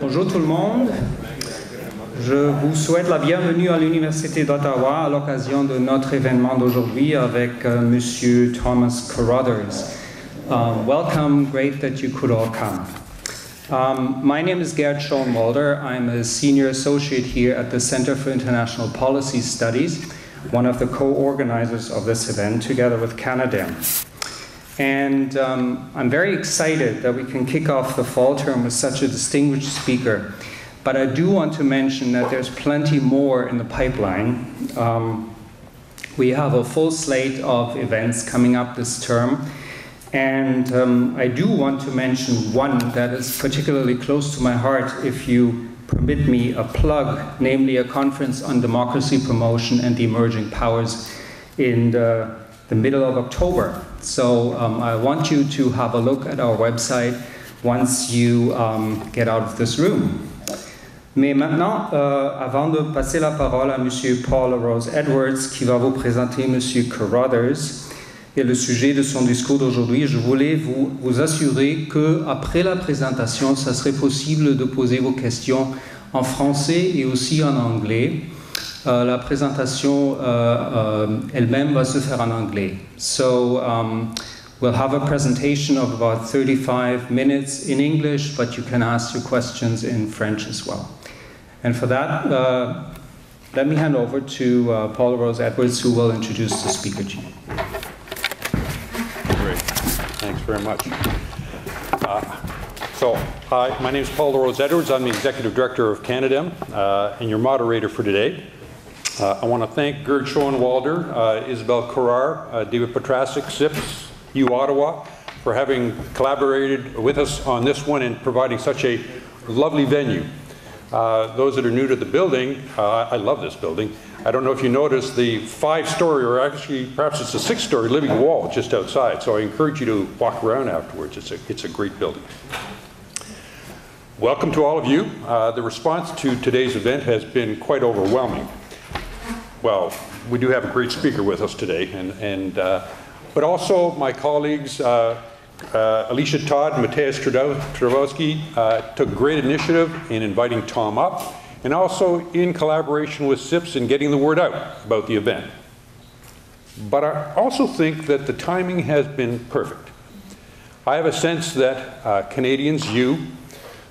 Bonjour tout le monde. Je vous souhaite la bienvenue à l'Université d'Ottawa à l'occasion de notre événement d'aujourd'hui avec uh, Monsieur Thomas Carothers. Um, welcome, great that you could all come. Um, my name is Gerd Schoenwalder. I'm a senior associate here at the Center for International Policy Studies, one of the co-organizers of this event, together with Canadem. And um, I'm very excited that we can kick off the fall term with such a distinguished speaker. But I do want to mention that there's plenty more in the pipeline. Um, we have a full slate of events coming up this term. And um, I do want to mention one that is particularly close to my heart, if you permit me a plug, namely a conference on democracy promotion and the emerging powers in the, the middle of October. So um, I want you to have a look at our website once you um, get out of this room. Mais maintenant, euh, avant de passer la parole à M. Paul Rose Edwards, qui va vous présenter M. Carruthers et le sujet de son discours d'aujourd'hui, je voulais vous, vous assurer qu'après la présentation, ça serait possible de poser vos questions en français et aussi en anglais. Uh, la présentation uh, uh, elle-même va se faire en anglais. So um, we'll have a presentation of about 35 minutes in English, but you can ask your questions in French as well. And for that, let me hand over to Paula Rose Edwards, who will introduce the speaker to you. Great. Thanks very much. so, hi, my name is Paula Rose Edwards. I'm the Executive Director of Canadem and your moderator for today. Uh, I want to thank Gerd Schoenwalder, uh, Isabel Carrar, uh, David Petrasic, CIPS, U Ottawa, for having collaborated with us on this one and providing such a lovely venue. those that are new to the building, I love this building. I don't know if you noticed the five-story, or actually perhaps it's a six-story living wall just outside. So I encourage you to walk around afterwards. It's a, it's a great building. Welcome to all of you. Uh, the response to today's event has been quite overwhelming well, we do have a great speaker with us today, and, and uh, but also my colleagues, uh, uh, Alicia Todd Matthias Trudowski uh, took great initiative in inviting Tom up, and also in collaboration with CIPS in getting the word out about the event. But I also think that the timing has been perfect. I have a sense that uh, Canadians, you,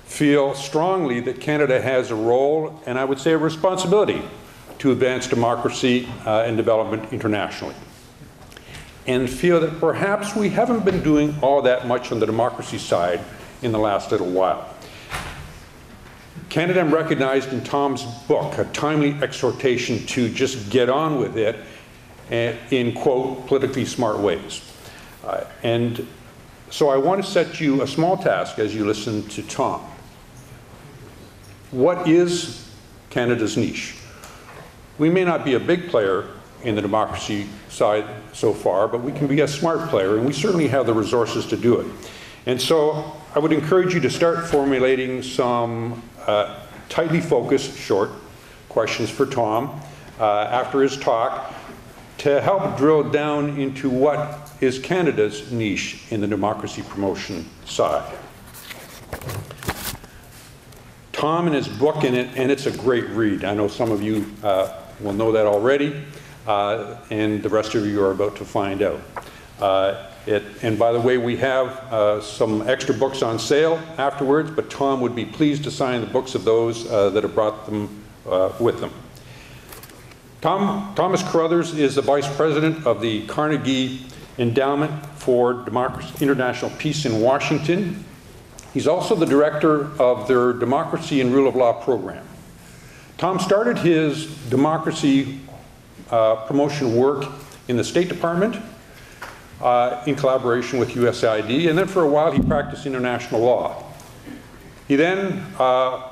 feel strongly that Canada has a role, and I would say a responsibility, to advance democracy uh, and development internationally. And feel that perhaps we haven't been doing all that much on the democracy side in the last little while. Canada recognized in Tom's book a timely exhortation to just get on with it uh, in, quote, politically smart ways. Uh, and so I want to set you a small task as you listen to Tom. What is Canada's niche? We may not be a big player in the democracy side so far, but we can be a smart player, and we certainly have the resources to do it. And so I would encourage you to start formulating some uh, tightly focused, short questions for Tom uh, after his talk to help drill down into what is Canada's niche in the democracy promotion side. Tom and his book in it, and it's a great read. I know some of you uh, will know that already, uh, and the rest of you are about to find out. Uh, it, and by the way, we have uh, some extra books on sale afterwards, but Tom would be pleased to sign the books of those uh, that have brought them uh, with them. Tom, Thomas Carothers is the Vice President of the Carnegie Endowment for Democracy, International Peace in Washington. He's also the director of their Democracy and Rule of Law program. Tom started his democracy uh, promotion work in the State Department uh, in collaboration with USAID, and then for a while he practiced international law. He then uh,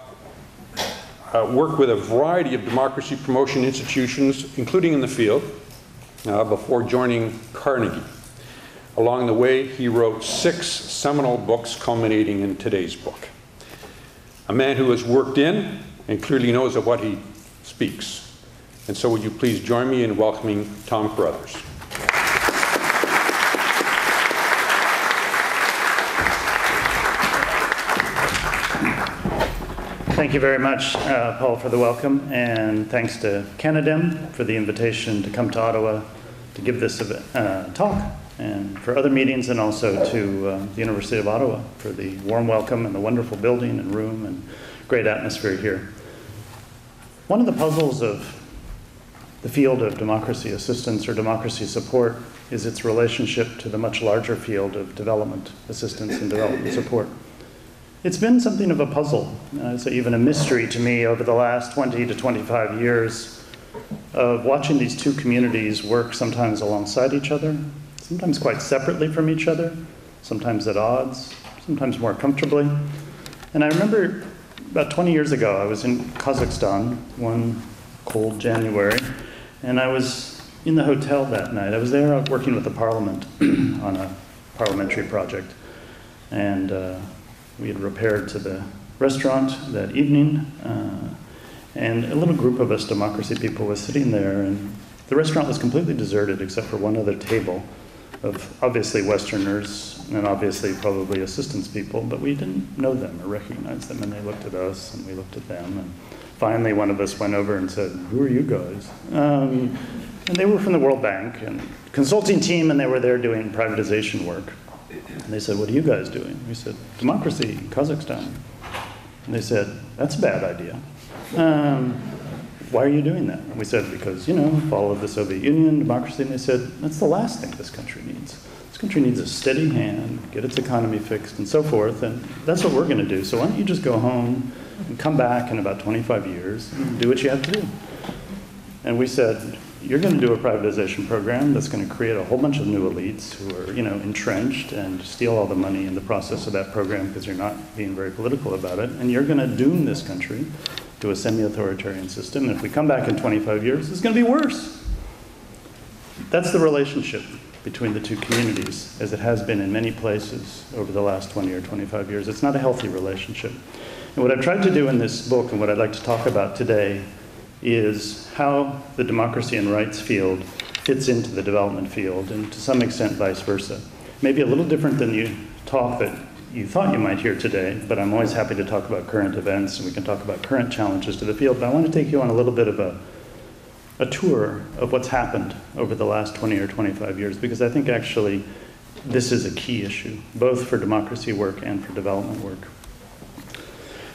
uh, worked with a variety of democracy promotion institutions, including in the field, uh, before joining Carnegie. Along the way, he wrote six seminal books culminating in today's book. A man who has worked in and clearly knows of what he speaks. And so would you please join me in welcoming Tom Carothers. Thank you very much, uh, Paul, for the welcome, and thanks to Canadem for the invitation to come to Ottawa to give this uh, talk, and for other meetings, and also to uh, the University of Ottawa for the warm welcome and the wonderful building and room and great atmosphere here. One of the puzzles of the field of democracy assistance or democracy support is its relationship to the much larger field of development assistance and development support. It's been something of a puzzle, uh, I'd say even a mystery to me over the last 20 to 25 years of watching these two communities work sometimes alongside each other, sometimes quite separately from each other, sometimes at odds, sometimes more comfortably. And I remember about 20 years ago, I was in Kazakhstan one cold January, and I was in the hotel that night. I was there working with the parliament on a parliamentary project. And uh, we had repaired to the restaurant that evening. Uh, and a little group of us democracy people was sitting there, and the restaurant was completely deserted except for one other table of obviously Westerners and obviously probably assistance people, but we didn't know them or recognize them, and they looked at us and we looked at them. And finally, one of us went over and said, Who are you guys? Um, and they were from the World Bank and consulting team, and they were there doing privatization work. And they said, What are you guys doing? We said, Democracy, Kazakhstan. And they said, That's a bad idea. Um, why are you doing that? And we said, Because, you know, fall of the Soviet Union, democracy. And they said, That's the last thing this country needs. This country needs a steady hand, get its economy fixed, and so forth. And that's what we're going to do. So why don't you just go home and come back in about 25 years and do what you have to do? And we said, you're going to do a privatization program that's going to create a whole bunch of new elites who are, you know, entrenched and steal all the money in the process of that program because you're not being very political about it. And you're going to doom this country to a semi-authoritarian system. And if we come back in 25 years, it's going to be worse. That's the relationship between the two communities, as it has been in many places over the last 20 or 25 years. It's not a healthy relationship. And what I've tried to do in this book, and what I'd like to talk about today, is how the democracy and rights field fits into the development field, and to some extent vice versa. Maybe a little different than the talk that you thought you might hear today, but I'm always happy to talk about current events and we can talk about current challenges to the field. But I want to take you on a little bit of a, a tour of what's happened over the last 20 or 25 years, because I think actually this is a key issue, both for democracy work and for development work.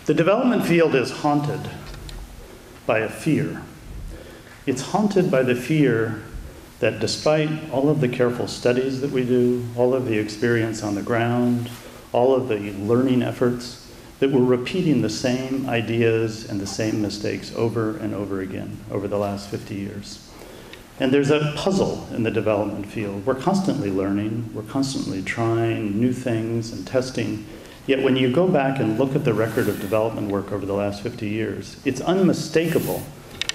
The development field is haunted by a fear. It's haunted by the fear that despite all of the careful studies that we do, all of the experience on the ground, all of the learning efforts, that we're repeating the same ideas and the same mistakes over and over again over the last 50 years. And there's a puzzle in the development field. We're constantly learning, we're constantly trying new things and testing Yet when you go back and look at the record of development work over the last 50 years, it's unmistakable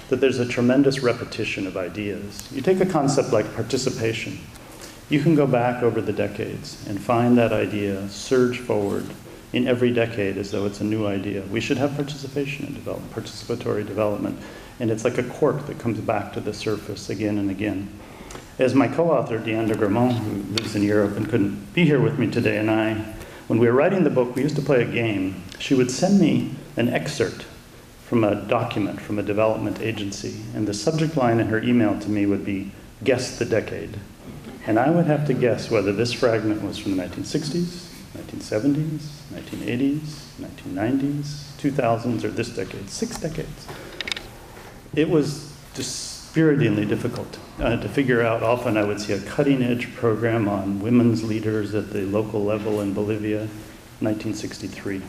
that there's a tremendous repetition of ideas. You take a concept like participation, you can go back over the decades and find that idea surge forward in every decade as though it's a new idea. We should have participation in development, participatory development, and it's like a cork that comes back to the surface again and again. As my co-author, Diane de who lives in Europe and couldn't be here with me today, and I when we were writing the book, we used to play a game. She would send me an excerpt from a document from a development agency, and the subject line in her email to me would be, Guess the decade. And I would have to guess whether this fragment was from the 1960s, 1970s, 1980s, 1990s, 2000s, or this decade. Six decades. It was dispiritingly difficult uh, to figure out. Often I would see a cutting edge program on women's leaders at the local level in Bolivia, 1963.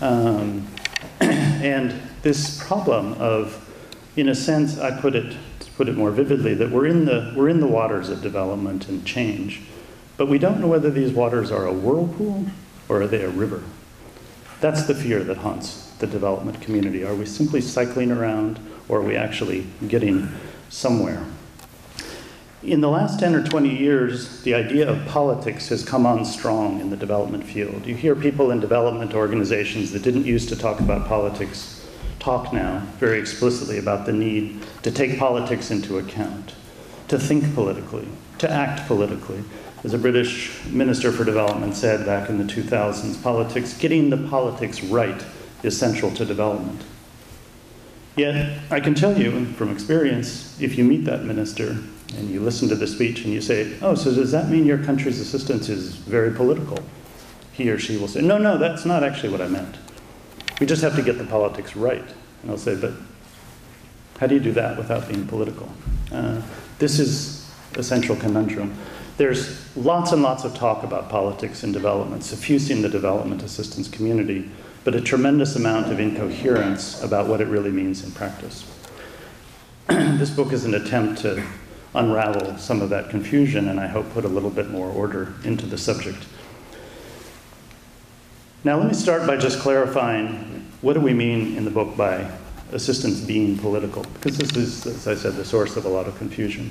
Um, and this problem of, in a sense, I put it, put it more vividly, that we're in, the, we're in the waters of development and change, but we don't know whether these waters are a whirlpool or are they a river. That's the fear that haunts the development community. Are we simply cycling around? or are we actually getting somewhere? In the last 10 or 20 years, the idea of politics has come on strong in the development field. You hear people in development organizations that didn't used to talk about politics talk now very explicitly about the need to take politics into account, to think politically, to act politically. As a British Minister for Development said back in the 2000s, politics, getting the politics right is central to development. Yet, I can tell you from experience, if you meet that minister and you listen to the speech and you say, Oh, so does that mean your country's assistance is very political? He or she will say, No, no, that's not actually what I meant. We just have to get the politics right. And I'll say, But how do you do that without being political? Uh, this is a central conundrum. There's lots and lots of talk about politics and development, suffusing the development assistance community but a tremendous amount of incoherence about what it really means in practice. this book is an attempt to unravel some of that confusion and I hope put a little bit more order into the subject. Now, let me start by just clarifying what do we mean in the book by assistance being political, because this is, as I said, the source of a lot of confusion.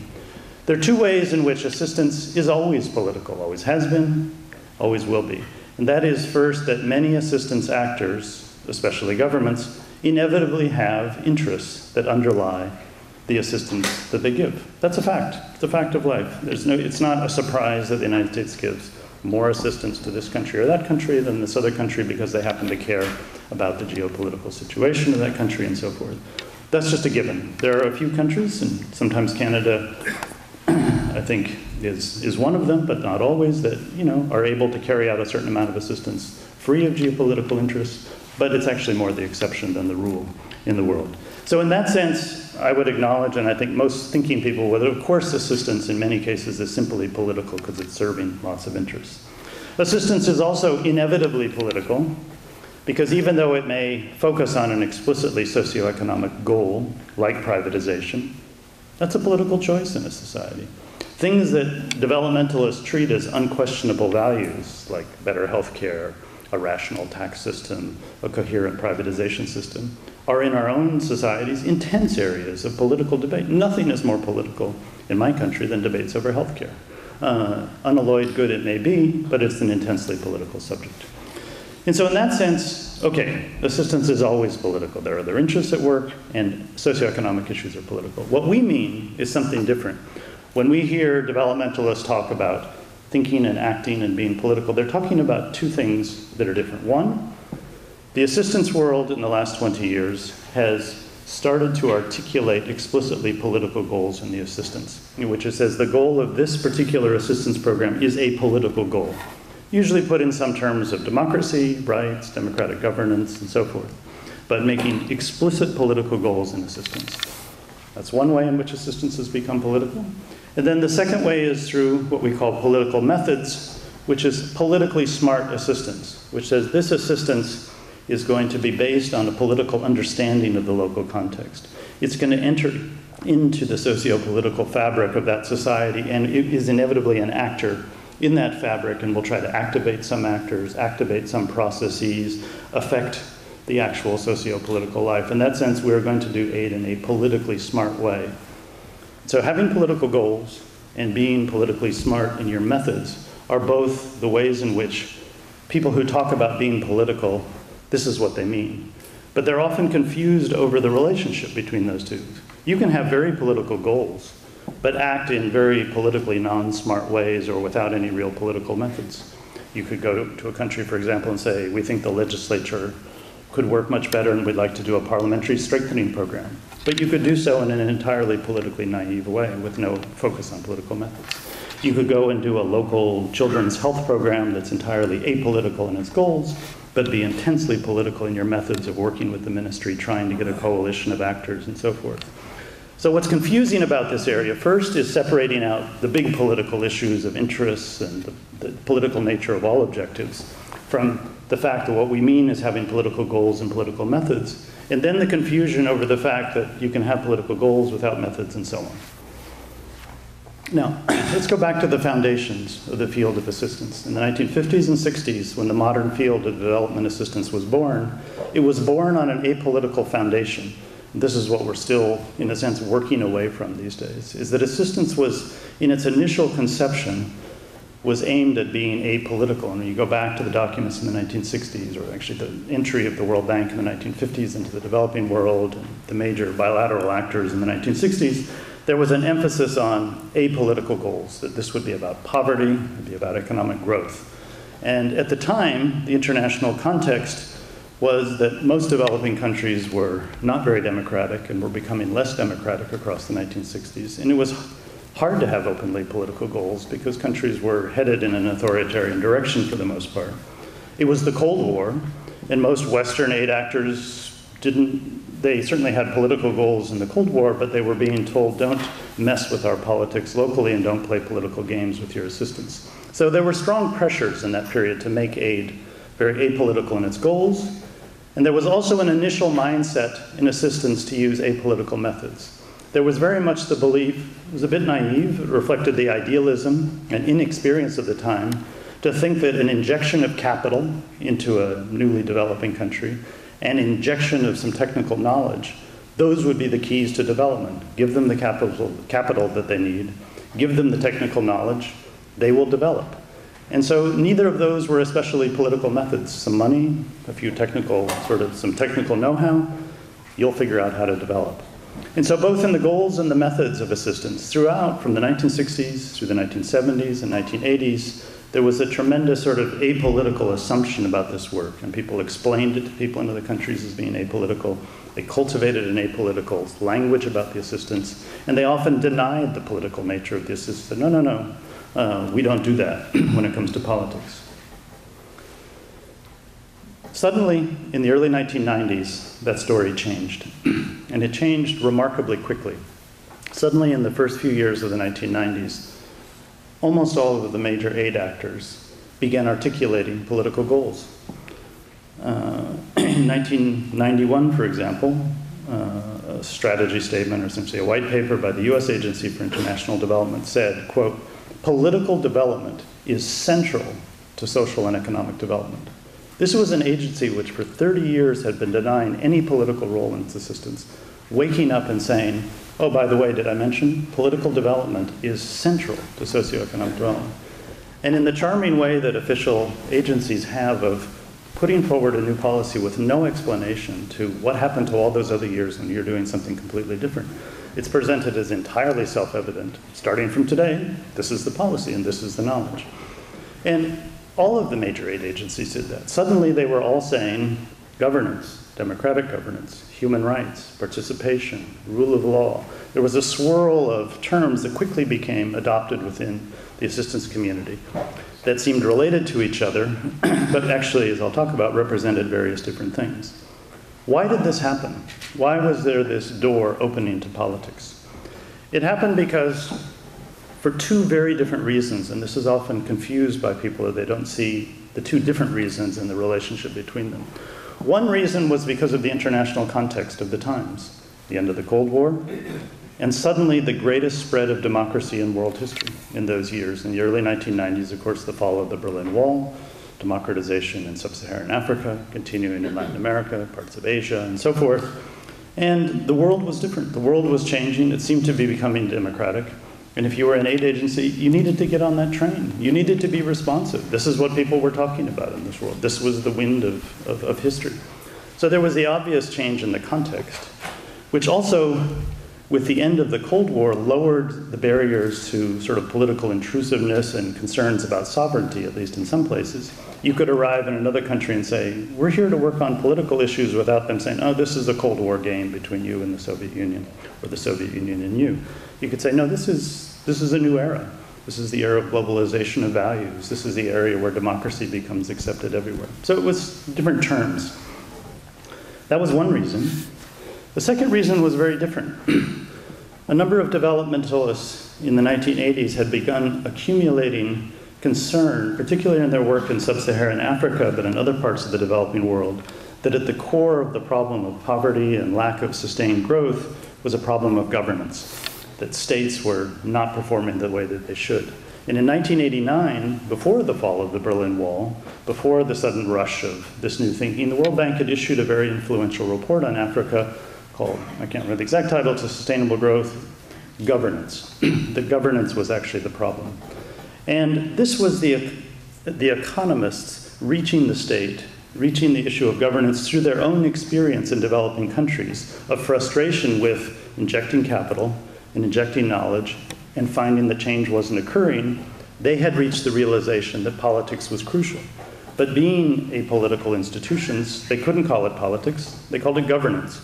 There are two ways in which assistance is always political, always has been, always will be. And that is first that many assistance actors, especially governments, inevitably have interests that underlie the assistance that they give. That's a fact. It's a fact of life. There's no, it's not a surprise that the United States gives more assistance to this country or that country than this other country because they happen to care about the geopolitical situation of that country and so forth. That's just a given. There are a few countries, and sometimes Canada I think is, is one of them, but not always, that you know, are able to carry out a certain amount of assistance free of geopolitical interests, but it's actually more the exception than the rule in the world. So in that sense, I would acknowledge, and I think most thinking people would, of course assistance in many cases is simply political because it's serving lots of interests. Assistance is also inevitably political because even though it may focus on an explicitly socioeconomic goal, like privatization, that's a political choice in a society. Things that developmentalists treat as unquestionable values, like better health care, a rational tax system, a coherent privatization system, are in our own societies intense areas of political debate. Nothing is more political in my country than debates over health care. Uh, unalloyed good it may be, but it's an intensely political subject. And so, in that sense, okay, assistance is always political. There are other interests at work, and socioeconomic issues are political. What we mean is something different. When we hear developmentalists talk about thinking and acting and being political, they're talking about two things that are different. One, the assistance world in the last 20 years has started to articulate explicitly political goals in the assistance, which it says the goal of this particular assistance program is a political goal usually put in some terms of democracy, rights, democratic governance, and so forth, but making explicit political goals in assistance. That's one way in which assistance has become political. And then the second way is through what we call political methods, which is politically smart assistance, which says this assistance is going to be based on a political understanding of the local context. It's going to enter into the socio political fabric of that society and it is inevitably an actor in that fabric and we'll try to activate some actors, activate some processes, affect the actual socio-political life. In that sense, we're going to do aid in a politically smart way. So having political goals and being politically smart in your methods are both the ways in which people who talk about being political, this is what they mean. But they're often confused over the relationship between those two. You can have very political goals but act in very politically non-smart ways or without any real political methods. You could go to a country, for example, and say, we think the legislature could work much better and we'd like to do a parliamentary strengthening program. But you could do so in an entirely politically naive way with no focus on political methods. You could go and do a local children's health program that's entirely apolitical in its goals, but be intensely political in your methods of working with the ministry, trying to get a coalition of actors and so forth. So, what's confusing about this area first is separating out the big political issues of interests and the, the, political nature of all objectives from the fact that what we mean is having political goals and political methods, and then the confusion over the fact that you can have political goals without methods and so on. Now, let's go back to the foundations of the field of assistance. In the 1950s and 60s, when the modern field of development assistance was born, it was born on an apolitical foundation this is what we're still, in a sense, working away from these days, is that assistance was, in its initial conception, was aimed at being apolitical. And when you go back to the documents in the 1960s, or actually the entry of the World Bank in the 1950s into the developing world, the major bilateral actors in the 1960s, there was an emphasis on apolitical goals, that this would be about poverty, it would be about economic growth. And at the time, the international context was that most developing countries were not very democratic and were becoming less democratic across the 1960s. And it was hard to have openly political goals because countries were headed in an authoritarian direction for the most part. It was the Cold War, and most Western aid actors didn't, they certainly had political goals in the Cold War, but they were being told don't mess with our politics locally and don't play political games with your assistance. So there were strong pressures in that period to make aid very apolitical in its goals. And there was also an initial mindset in assistance to use apolitical methods. There was very much the belief, it was a bit naive, it reflected the idealism and inexperience of the time, to think that an injection of capital into a newly developing country and injection of some technical knowledge, those would be the keys to development. Give them the capital, capital that they need, give them the technical knowledge, they will develop. And so neither of those were especially political methods. Some money, a few technical, sort of some technical know-how, you'll figure out how to develop. And so both in the goals and the methods of assistance throughout, from the 1960s through the 1970s and 1980s, there was a tremendous sort of apolitical assumption about this work. And people explained it to people in other countries as being apolitical. They cultivated an apolitical language about the assistance. And they often denied the political nature of the assistance. No, no, no. Uh, we don't do that when it comes to politics. Suddenly, in the early 1990s, that story changed. and it changed remarkably quickly. Suddenly, in the first few years of the 1990s, almost all of the major aid actors began articulating political goals. Uh, in 1991, for example, uh, a strategy statement, or essentially a white paper by the U.S. Agency for International Development said, quote, political development is central to social and economic development. This was an agency which for 30 years had been denying any political role in its assistance, waking up and saying, oh, by the way, did I mention political development is central to socioeconomic development. And in the charming way that official agencies have of putting forward a new policy with no explanation to what happened to all those other years when you're doing something completely different, it's presented as entirely self evident. Starting from today, this is the policy and this is the knowledge. And all of the major aid agencies did that. Suddenly, they were all saying governance, democratic governance, human rights, participation, rule of law. There was a swirl of terms that quickly became adopted within the assistance community that seemed related to each other, but actually, as I'll talk about, represented various different things. Why did this happen? Why was there this door opening to politics? It happened because, for two very different reasons, and this is often confused by people that they don't see the two different reasons and the relationship between them. One reason was because of the international context of the times, the end of the Cold War, and suddenly the greatest spread of democracy in world history in those years. In the early 1990s, of course, the fall of the Berlin Wall, democratization in sub Saharan Africa, continuing in Latin America, parts of Asia, and so forth. And the world was different. The world was changing. It seemed to be becoming democratic. And if you were an aid agency, you needed to get on that train. You needed to be responsive. This is what people were talking about in this world. This was the wind of, of, of history. So there was the obvious change in the context, which also with the end of the Cold War, lowered the barriers to sort of political intrusiveness and concerns about sovereignty, at least in some places. You could arrive in another country and say, We're here to work on political issues without them saying, Oh, this is a Cold War game between you and the Soviet Union, or the Soviet Union and you. You could say, No, this is, this is a new era. This is the era of globalization of values. This is the area where democracy becomes accepted everywhere. So it was different terms. That was one reason. The second reason was very different. a number of developmentalists in the 1980s had begun accumulating concern, particularly in their work in sub Saharan Africa, but in other parts of the developing world, that at the core of the problem of poverty and lack of sustained growth was a problem of governance, that states were not performing the way that they should. And in 1989, before the fall of the Berlin Wall, before the sudden rush of this new thinking, the World Bank had issued a very influential report on Africa called, I can't remember the exact title, to Sustainable Growth Governance. the governance was actually the problem. And this was the, the economists reaching the state, reaching the issue of governance through their own experience in developing countries of frustration with injecting capital and injecting knowledge and finding that change wasn't occurring. They had reached the realization that politics was crucial. But being apolitical institutions, they couldn't call it politics, they called it governance.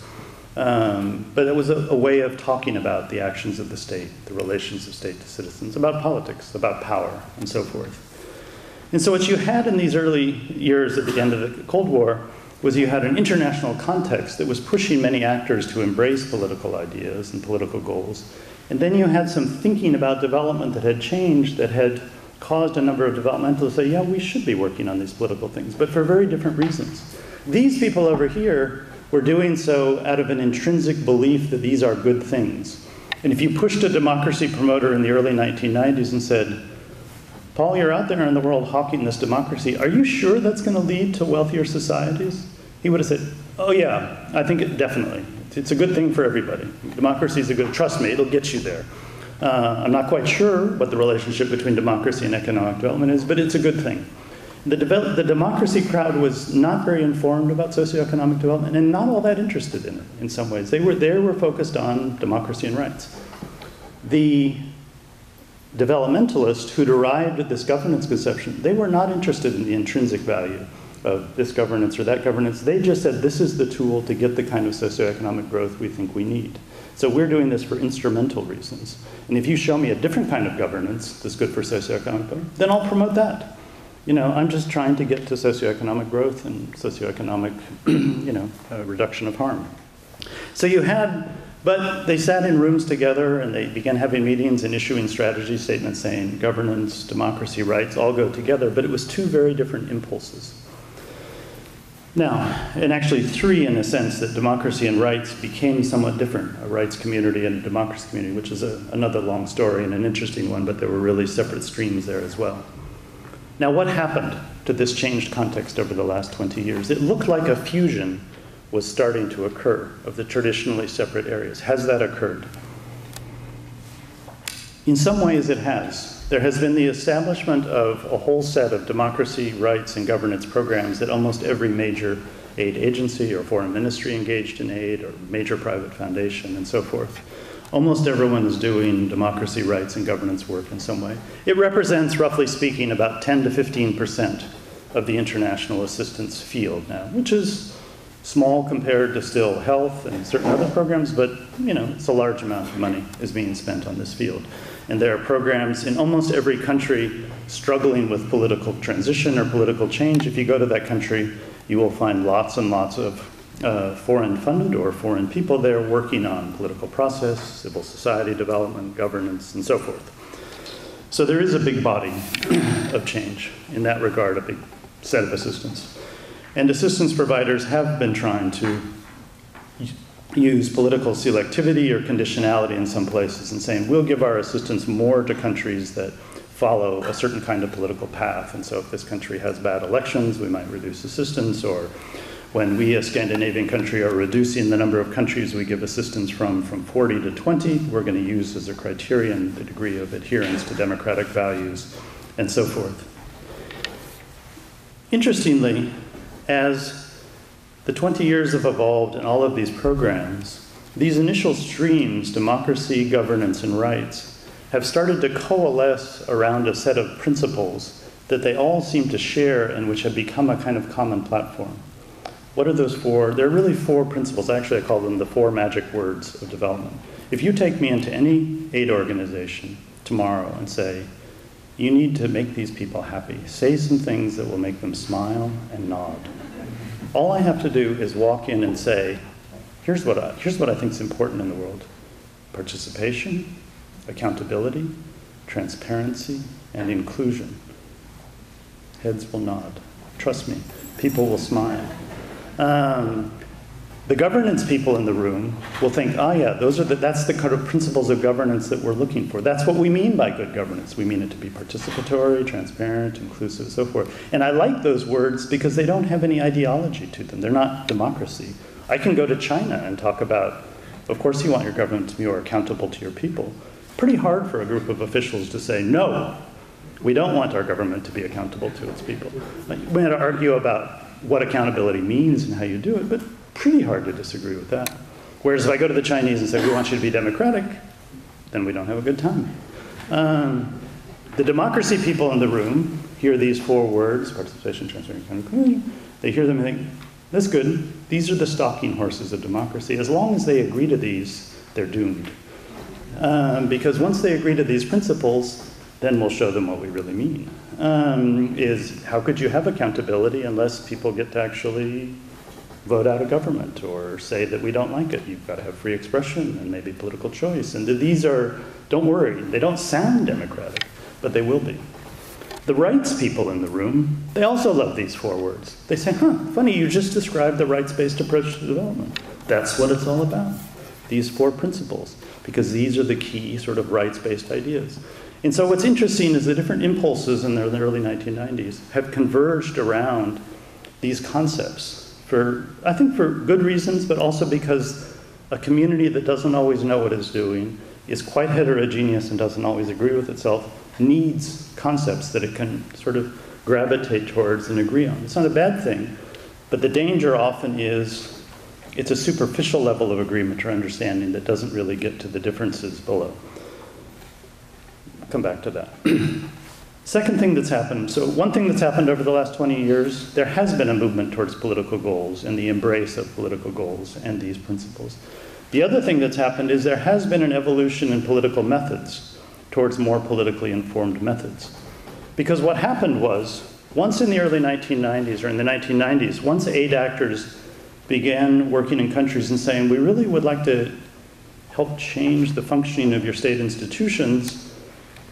Um, but it was a, a, way of talking about the actions of the state, the relations of state to citizens, about politics, about power, and so forth. And so, what you had in these early years at the end of the Cold War was you had an international context that was pushing many actors to embrace political ideas and political goals. And then you had some thinking about development that had changed, that had caused a number of developmentalists to say, yeah, we should be working on these political things, but for very different reasons. These people over here were doing so out of an intrinsic belief that these are good things. And if you pushed a democracy promoter in the early 1990s and said, Paul, you're out there in the world hawking this democracy, are you sure that's going to lead to wealthier societies? He would have said, oh, yeah, I think it definitely. It's a good thing for everybody. Democracy is a good, trust me, it'll get you there. Uh, I'm not quite sure what the relationship between democracy and economic development is, but it's a good thing. The, the democracy crowd was not very informed about socioeconomic development and not all that interested in it in some ways. They were, they were focused on democracy and rights. The developmentalists who'd arrived at this governance conception, they were not interested in the intrinsic value of this governance or that governance. They just said this is the tool to get the kind of socioeconomic growth we think we need. So we're doing this for instrumental reasons. And if you show me a different kind of governance that's good for socioeconomic growth, then I'll promote that. You know, I'm just trying to get to socioeconomic growth and socioeconomic, you know, uh, reduction of harm. So you had, but they sat in rooms together and they began having meetings and issuing strategy statements saying governance, democracy, rights all go together, but it was two very different impulses. Now, and actually three in a sense that democracy and rights became somewhat different a rights community and a democracy community, which is a, another long story and an interesting one, but there were really separate streams there as well. Now, what happened to this changed context over the last 20 years? It looked like a fusion was starting to occur of the traditionally separate areas. Has that occurred? In some ways, it has. There has been the establishment of a whole set of democracy, rights, and governance programs that almost every major aid agency or foreign ministry engaged in aid or major private foundation and so forth. Almost everyone is doing democracy, rights, and governance work in some way. It represents, roughly speaking, about 10 to 15 percent of the international assistance field now, which is small compared to still health and certain other programs, but you know, it's a large amount of money is being spent on this field. And there are programs in almost every country struggling with political transition or political change. If you go to that country, you will find lots and lots of uh, foreign funded or foreign people there working on political process, civil society development, governance, and so forth. So there is a big body of change in that regard, a big set of assistance. And assistance providers have been trying to use political selectivity or conditionality in some places and saying we'll give our assistance more to countries that follow a certain kind of political path. And so if this country has bad elections, we might reduce assistance or when we, a Scandinavian country, are reducing the number of countries we give assistance from from 40 to 20, we're going to use as a criterion the degree of adherence to democratic values and so forth. Interestingly, as the 20 years have evolved in all of these programs, these initial streams, democracy, governance, and rights, have started to coalesce around a set of principles that they all seem to share and which have become a kind of common platform. What are those four? There are really four principles. Actually, I call them the four magic words of development. If you take me into any aid organization tomorrow and say, you need to make these people happy, say some things that will make them smile and nod. All I have to do is walk in and say, here's what I, here's what I think is important in the world participation, accountability, transparency, and inclusion. Heads will nod. Trust me, people will smile. Um, the governance people in the room will think, ah, yeah, those are the, that's the kind of principles of governance that we're looking for. That's what we mean by good governance. We mean it to be participatory, transparent, inclusive, so forth. And I like those words because they don't have any ideology to them. They're not democracy. I can go to China and talk about, of course, you want your government to be more accountable to your people. Pretty hard for a group of officials to say, no, we don't want our government to be accountable to its people. We had to argue about what accountability means and how you do it, but pretty hard to disagree with that. Whereas if I go to the Chinese and say, we want you to be democratic, then we don't have a good time. Um, the democracy people in the room hear these four words, participation, transparency, they hear them and think, that's good. These are the stalking horses of democracy. As long as they agree to these, they're doomed. Um, because once they agree to these principles, then we'll show them what we really mean. Um, is how could you have accountability unless people get to actually vote out a government or say that we don't like it? You've got to have free expression and maybe political choice. And these are, don't worry, they don't sound democratic, but they will be. The rights people in the room, they also love these four words. They say, huh, funny, you just described the rights based approach to development. That's what it's all about. These four principles, because these are the key sort of rights based ideas. And so what's interesting is the different impulses in the early 1990s have converged around these concepts for, I think, for good reasons, but also because a community that doesn't always know what it's doing, is quite heterogeneous and doesn't always agree with itself, needs concepts that it can sort of gravitate towards and agree on. It's not a bad thing, but the danger often is it's a superficial level of agreement or understanding that doesn't really get to the differences below. come back to that. Second thing that's happened so, one thing that's happened over the last 20 years, there has been a movement towards political goals and the embrace of political goals and these principles. The other thing that's happened is there has been an evolution in political methods towards more politically informed methods. Because what happened was, once in the early 1990s or in the 1990s, once aid actors began working in countries and saying, we really would like to help change the functioning of your state institutions,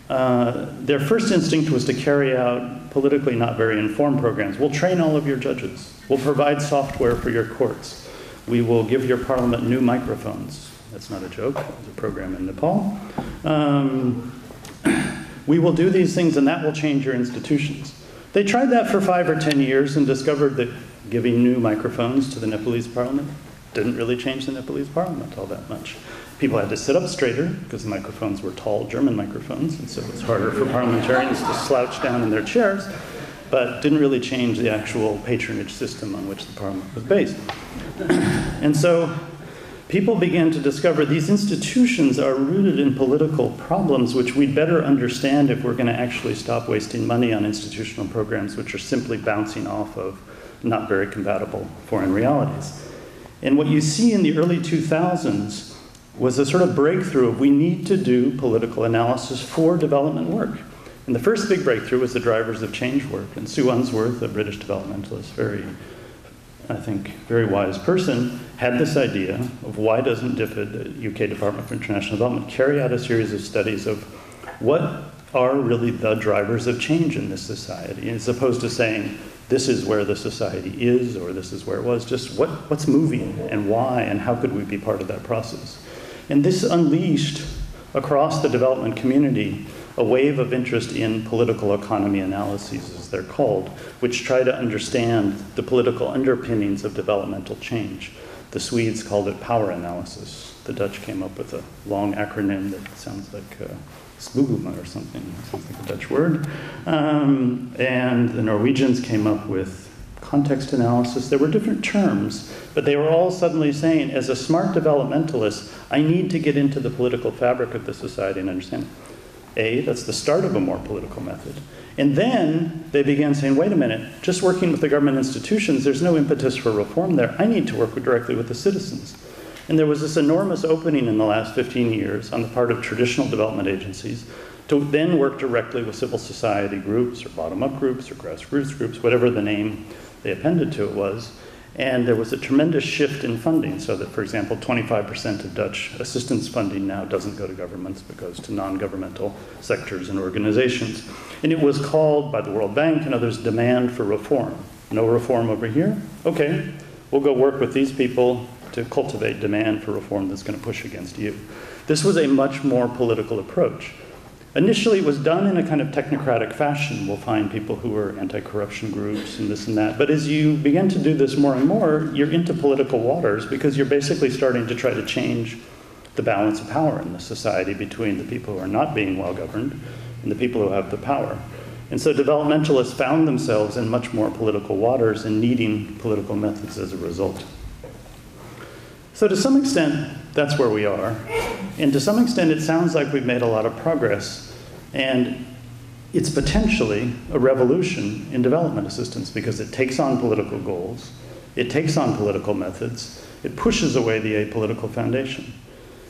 uh, their first instinct was to carry out politically not very informed programs. We'll train all of your judges. We'll provide software for your courts. We will give your parliament new microphones. That's not a joke. There's a program in Nepal. Um, we will do these things and that will change your institutions. They tried that for five or ten years and discovered that giving new microphones to the Nepalese parliament didn't really change the Nepalese parliament all that much. People had to sit up straighter because the microphones were tall German microphones, and so it's harder for parliamentarians to slouch down in their chairs, but didn't really change the actual patronage system on which the parliament was based. and so people began to discover these institutions are rooted in political problems, which we'd better understand if we're going to actually stop wasting money on institutional programs which are simply bouncing off of not very compatible foreign realities. And what you see in the early 2000s was a sort of breakthrough of we need to do political analysis for development work. And the first big breakthrough was the drivers of change work. And Sue Unsworth, a British developmentalist, very I think, very wise person, had this idea of why doesn't DFID, the UK Department for International Development, carry out a series of studies of what are really the drivers of change in this society, as opposed to saying, this is where the society is or this is where it was, just what, what's moving and why and how could we be part of that process. And this unleashed across the development community a wave of interest in political economy analyses, as they're called, which try to understand the political underpinnings of developmental change. The Swedes called it power analysis. The Dutch came up with a long acronym that sounds like uh, or something, sounds like a Dutch word. Um, and the Norwegians came up with context analysis. There were different terms, but they were all suddenly saying, as a smart developmentalist, I need to get into the political fabric of the society and understand. A, that's the start of a more political method. And then they began saying, wait a minute, just working with the government institutions, there's no impetus for reform there. I need to work directly with the citizens. And there was this enormous opening in the last 15 years on the part of traditional development agencies to then work directly with civil society groups or bottom up groups or grassroots groups, whatever the name they appended to it was, and there was a tremendous shift in funding, so that, for example, 25% of Dutch assistance funding now doesn't go to governments, but goes to non governmental sectors and organizations. And it was called by the World Bank and others demand for reform. No reform over here? Okay, we'll go work with these people to cultivate demand for reform that's going to push against you. This was a much more political approach. Initially, it was done in a kind of technocratic fashion. We'll find people who are anti corruption groups and this and that. But as you begin to do this more and more, you're into political waters because you're basically starting to try to change the balance of power in the society between the people who are not being well governed and the people who have the power. And so developmentalists found themselves in much more political waters and needing political methods as a result. So, to some extent, that's where we are. And to some extent, it sounds like we've made a lot of progress. And it's potentially a revolution in development assistance because it takes on political goals, it takes on political methods, it pushes away the apolitical foundation.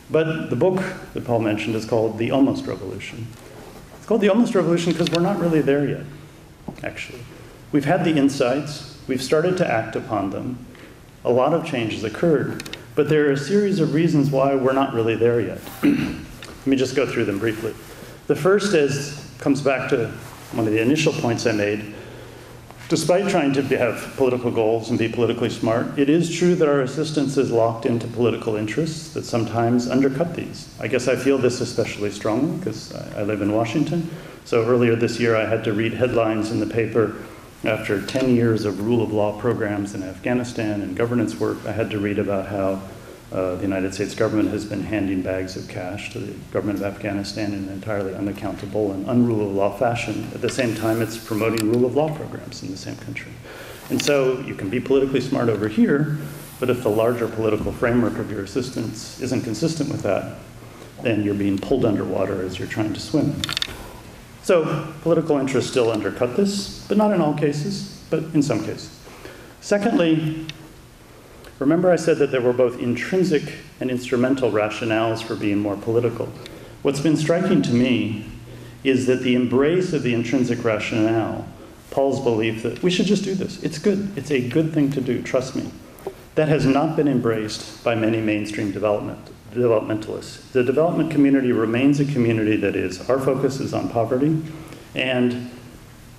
But the book that Paul mentioned is called The Almost Revolution. It's called The Almost Revolution because we're not really there yet, actually. We've had the insights, we've started to act upon them, a lot of change has occurred, but there are a series of reasons why we're not really there yet. Let me just go through them briefly. The first is comes back to one of the initial points I made. Despite trying to have political goals and be politically smart, it is true that our assistance is locked into political interests that sometimes undercut these. I guess I feel this especially strongly because I live in Washington. So earlier this year, I had to read headlines in the paper after 10 years of rule of law programs in Afghanistan and governance work. I had to read about how uh, the United States government has been handing bags of cash to the government of Afghanistan in an entirely unaccountable and unrule of law fashion. At the same time, it's promoting rule of law programs in the same country. And so you can be politically smart over here, but if the larger political framework of your assistance isn't consistent with that, then you're being pulled underwater as you're trying to swim. So political interests still undercut this, but not in all cases, but in some cases. Secondly, Remember, I said that there were both intrinsic and instrumental rationales for being more political. What's been striking to me is that the embrace of the intrinsic rationale, Paul's belief that we should just do this, it's good, it's a good thing to do, trust me, that has not been embraced by many mainstream development, developmentalists. The development community remains a community that is, our focus is on poverty, and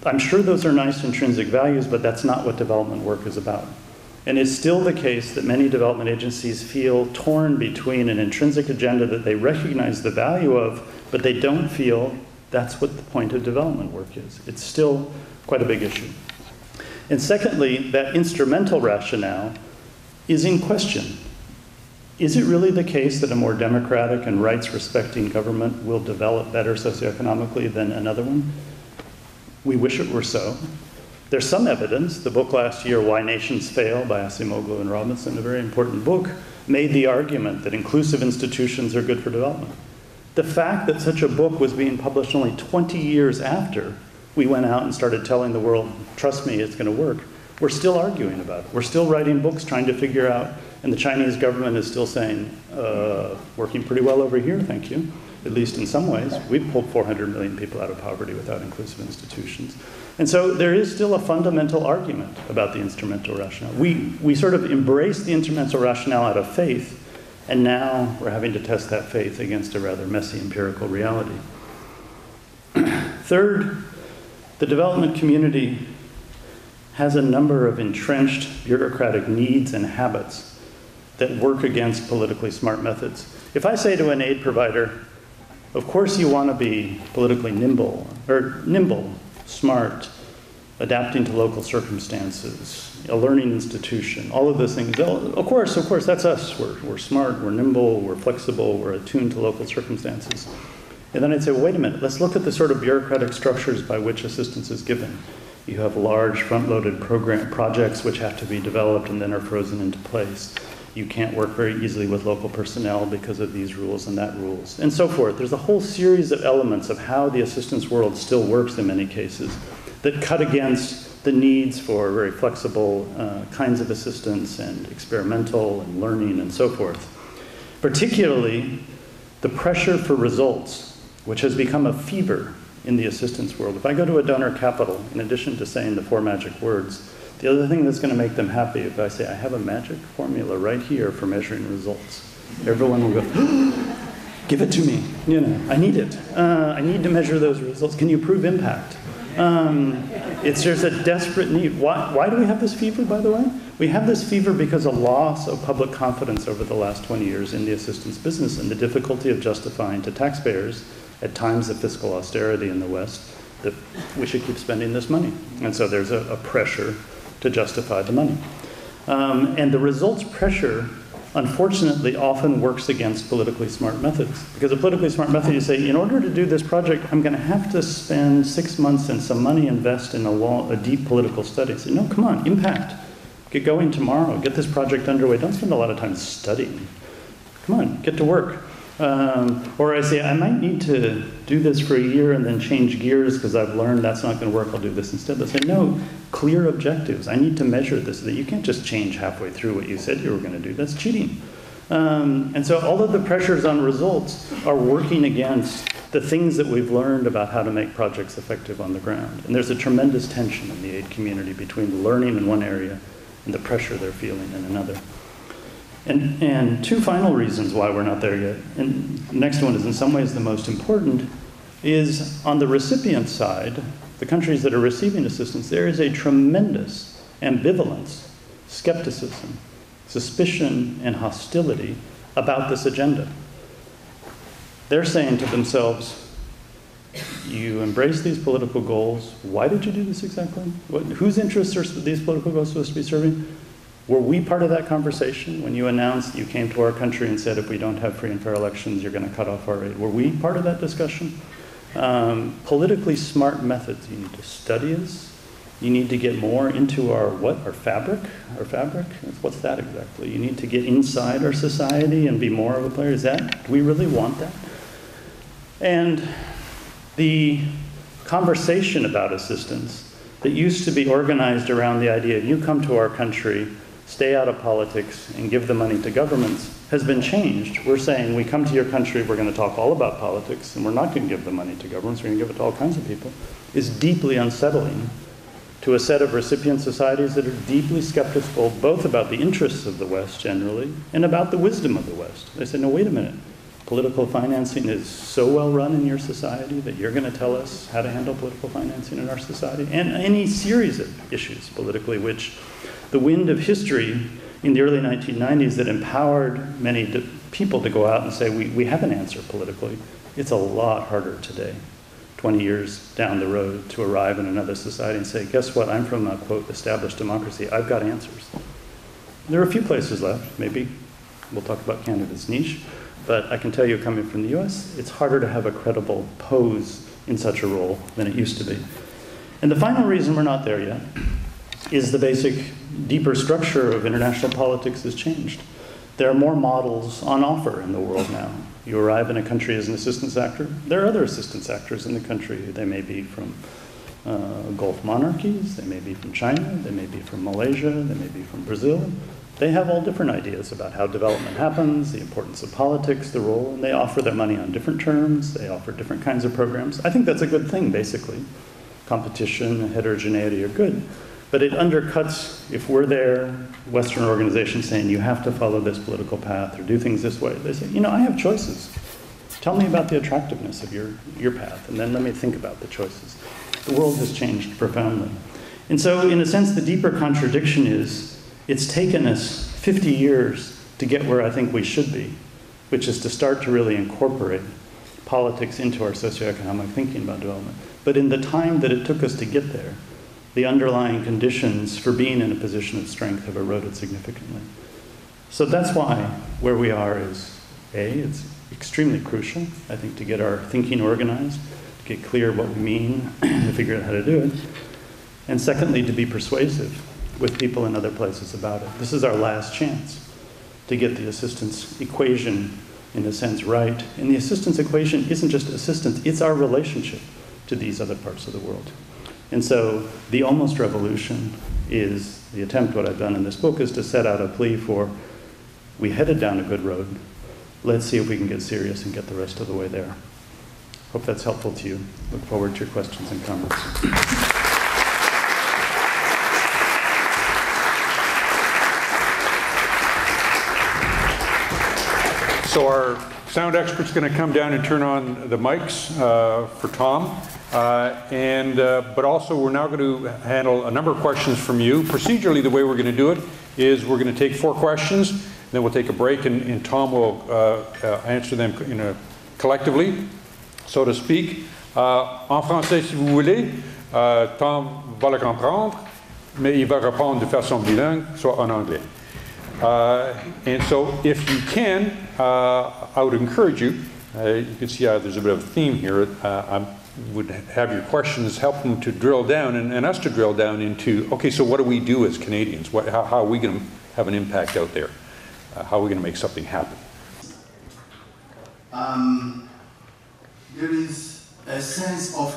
I'm sure those are nice intrinsic values, but that's not what development work is about. And it's still the case that many development agencies feel torn between an intrinsic agenda that they recognize the value of, but they don't feel that's what the point of development work is. It's still quite a big issue. And secondly, that instrumental rationale is in question. Is it really the case that a more democratic and rights respecting government will develop better socioeconomically than another one? We wish it were so. There's some evidence. The book last year, Why Nations Fail, by Acemoglu and Robinson, a very important book, made the argument that inclusive institutions are good for development. The fact that such a book was being published only 20 years after we went out and started telling the world, trust me, it's going to work, we're still arguing about it. We're still writing books trying to figure out, and the Chinese government is still saying, uh, working pretty well over here, thank you, at least in some ways. We've pulled 400 million people out of poverty without inclusive institutions. And so there is still a fundamental argument about the instrumental rationale. We, we sort of embrace the instrumental rationale out of faith, and now we're having to test that faith against a rather messy empirical reality. Third, the development community has a number of entrenched bureaucratic needs and habits that work against politically smart methods. If I say to an aid provider, of course you want to be politically nimble, or nimble, smart, adapting to local circumstances, a learning institution, all of those things. Of course, of course, that's us. We're, we're smart, we're nimble, we're flexible, we're attuned to local circumstances. And then I'd say, wait a minute, let's look at the sort of bureaucratic structures by which assistance is given. You have large front-loaded program projects which have to be developed and then are frozen into place. You can't work very easily with local personnel because of these rules and that rules, and so forth. There's a whole series of elements of how the assistance world still works in many cases that cut against the needs for very flexible uh, kinds of assistance and experimental and learning and so forth. Particularly, the pressure for results, which has become a fever in the assistance world. If I go to a donor capital, in addition to saying the four magic words, the other thing that's going to make them happy if I say, I have a magic formula right here for measuring results, everyone will go, give it to me. You know, I need it. Uh, I need to measure those results. Can you prove impact? Um, it's there's a desperate need. Why, why do we have this fever, by the way? We have this fever because of loss of public confidence over the last 20 years in the assistance business and the difficulty of justifying to taxpayers at times of fiscal austerity in the West that we should keep spending this money. And so there's a, a pressure to justify the money. Um, and the results pressure, unfortunately, often works against politically smart methods. Because a politically smart method, you say, in order to do this project, I'm going to have to spend six months and some money invest in a, long, a deep political study. Say, no, come on, impact. Get going tomorrow. Get this project underway. Don't spend a lot of time studying. Come on, get to work. Um, or I say, I might need to do this for a year and then change gears because I've learned that's not going to work, I'll do this instead. But say, no, clear objectives. I need to measure this. That you can't just change halfway through what you said you were going to do. That's cheating. Um, and so all of the pressures on results are working against the things that we've learned about how to make projects effective on the ground. And there's a tremendous tension in the aid community between the learning in one area and the pressure they're feeling in another. And, and two final reasons why we're not there yet. And next one is, in some ways, the most important, is on the recipient side, the countries that are receiving assistance, there is a tremendous ambivalence, skepticism, suspicion, and hostility about this agenda. They're saying to themselves, you embrace these political goals. Why did you do this exactly? What, whose interests are these political goals supposed to be serving? Were we part of that conversation when you announced you came to our country and said if we don't have free and fair elections, you're going to cut off our aid? Were we part of that discussion? Um, politically smart methods. You need to study us. You need to get more into our what? Our fabric? Our fabric? What's that exactly? You need to get inside our society and be more of a player. Is that? Do we really want that? And the conversation about assistance that used to be organized around the idea you come to our country stay out of politics and give the money to governments has been changed. We're saying we come to your country, we're going to talk all about politics, and we're not going to give the money to governments, we're going to give it to all kinds of people, is deeply unsettling to a set of recipient societies that are deeply skeptical both about the interests of the West generally and about the wisdom of the West. They say, no, wait a minute. Political financing is so well run in your society that you're going to tell us how to handle political financing in our society and any series of issues politically which the wind of history in the early 1990s that empowered many people to go out and say, we, we have an answer politically. It's a lot harder today, 20 years down the road, to arrive in another society and say, guess what? I'm from a quote established democracy. I've got answers. There are a few places left, maybe. We'll talk about Canada's niche. But I can tell you, coming from the US, it's harder to have a credible pose in such a role than it used to be. And the final reason we're not there yet is the basic deeper structure of international politics has changed. There are more models on offer in the world now. You arrive in a country as an assistance actor. There are other assistance actors in the country. They may be from uh, Gulf monarchies, they may be from China, they may be from Malaysia, they may be from Brazil. They have all different ideas about how development happens, the importance of politics, the role, and they offer their money on different terms. They offer different kinds of programs. I think that's a good thing, basically. Competition, heterogeneity are good. But it undercuts, if we're there, Western organizations saying you have to follow this political path or do things this way. They say, you know, I have choices. Tell me about the attractiveness of your, your path, and then let me think about the choices. The world has changed profoundly. And so, in a sense, the deeper contradiction is it's taken us 50 years to get where I think we should be, which is to start to really incorporate politics into our socioeconomic thinking about development. But in the time that it took us to get there, the underlying conditions for being in a position of strength have eroded significantly. So that's why where we are is A, it's extremely crucial, I think, to get our thinking organized, to get clear what we mean, to figure out how to do it. And secondly, to be persuasive with people in other places about it. This is our last chance to get the assistance equation, in a sense, right. And the assistance equation isn't just assistance, it's our relationship to these other parts of the world. And so the almost revolution is the attempt, what I've done in this book, is to set out a plea for we headed down a good road. Let's see if we can get serious and get the rest of the way there. Hope that's helpful to you. Look forward to your questions and comments. So our sound expert's going to come down and turn on the mics uh, for Tom. Uh, and, uh, but also we're now going to handle a number of questions from you. Procedurally, the way we're going to do it is we're going to take four questions, then we'll take a break, and, and Tom will uh, uh answer them in a, collectively, so to speak. Uh, en français, si vous voulez, Tom va le comprendre, mais il va répondre de façon bilingue, soit en anglais. and so if you can, I would encourage you, you can see there's a bit of a theme here. I'm would have your questions help them to drill down and, and, us to drill down into okay, so what do we do as Canadians? What, how, how, are we going to have an impact out there? Uh, how are we going to make something happen? um, there is a sense of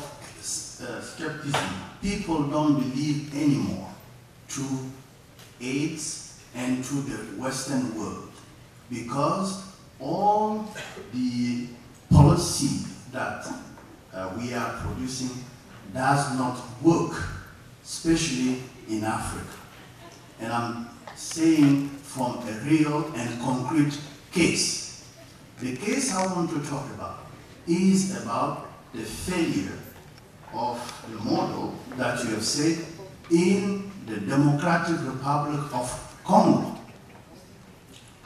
uh, skepticism. People don't believe anymore to AIDS and to the Western world because all the policy that uh, we are producing does not work, especially in Africa. And I'm saying from a real and concrete case. The case I want to talk about is about the failure of the model that you have said in the Democratic Republic of Congo.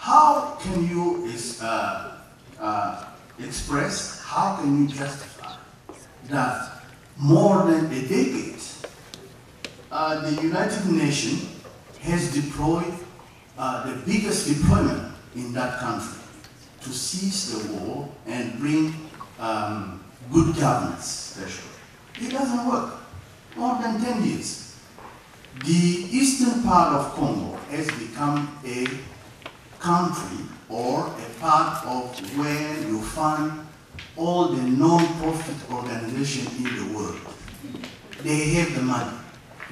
How can you uh, uh, express, how can you justify that more than a decade, uh, the United Nations has deployed uh, the biggest deployment in that country to seize the war and bring um, good governance, especially. It doesn't work. More than 10 years. The eastern part of Congo has become a country or a part of where you find all the non-profit organizations in the world. They have the money.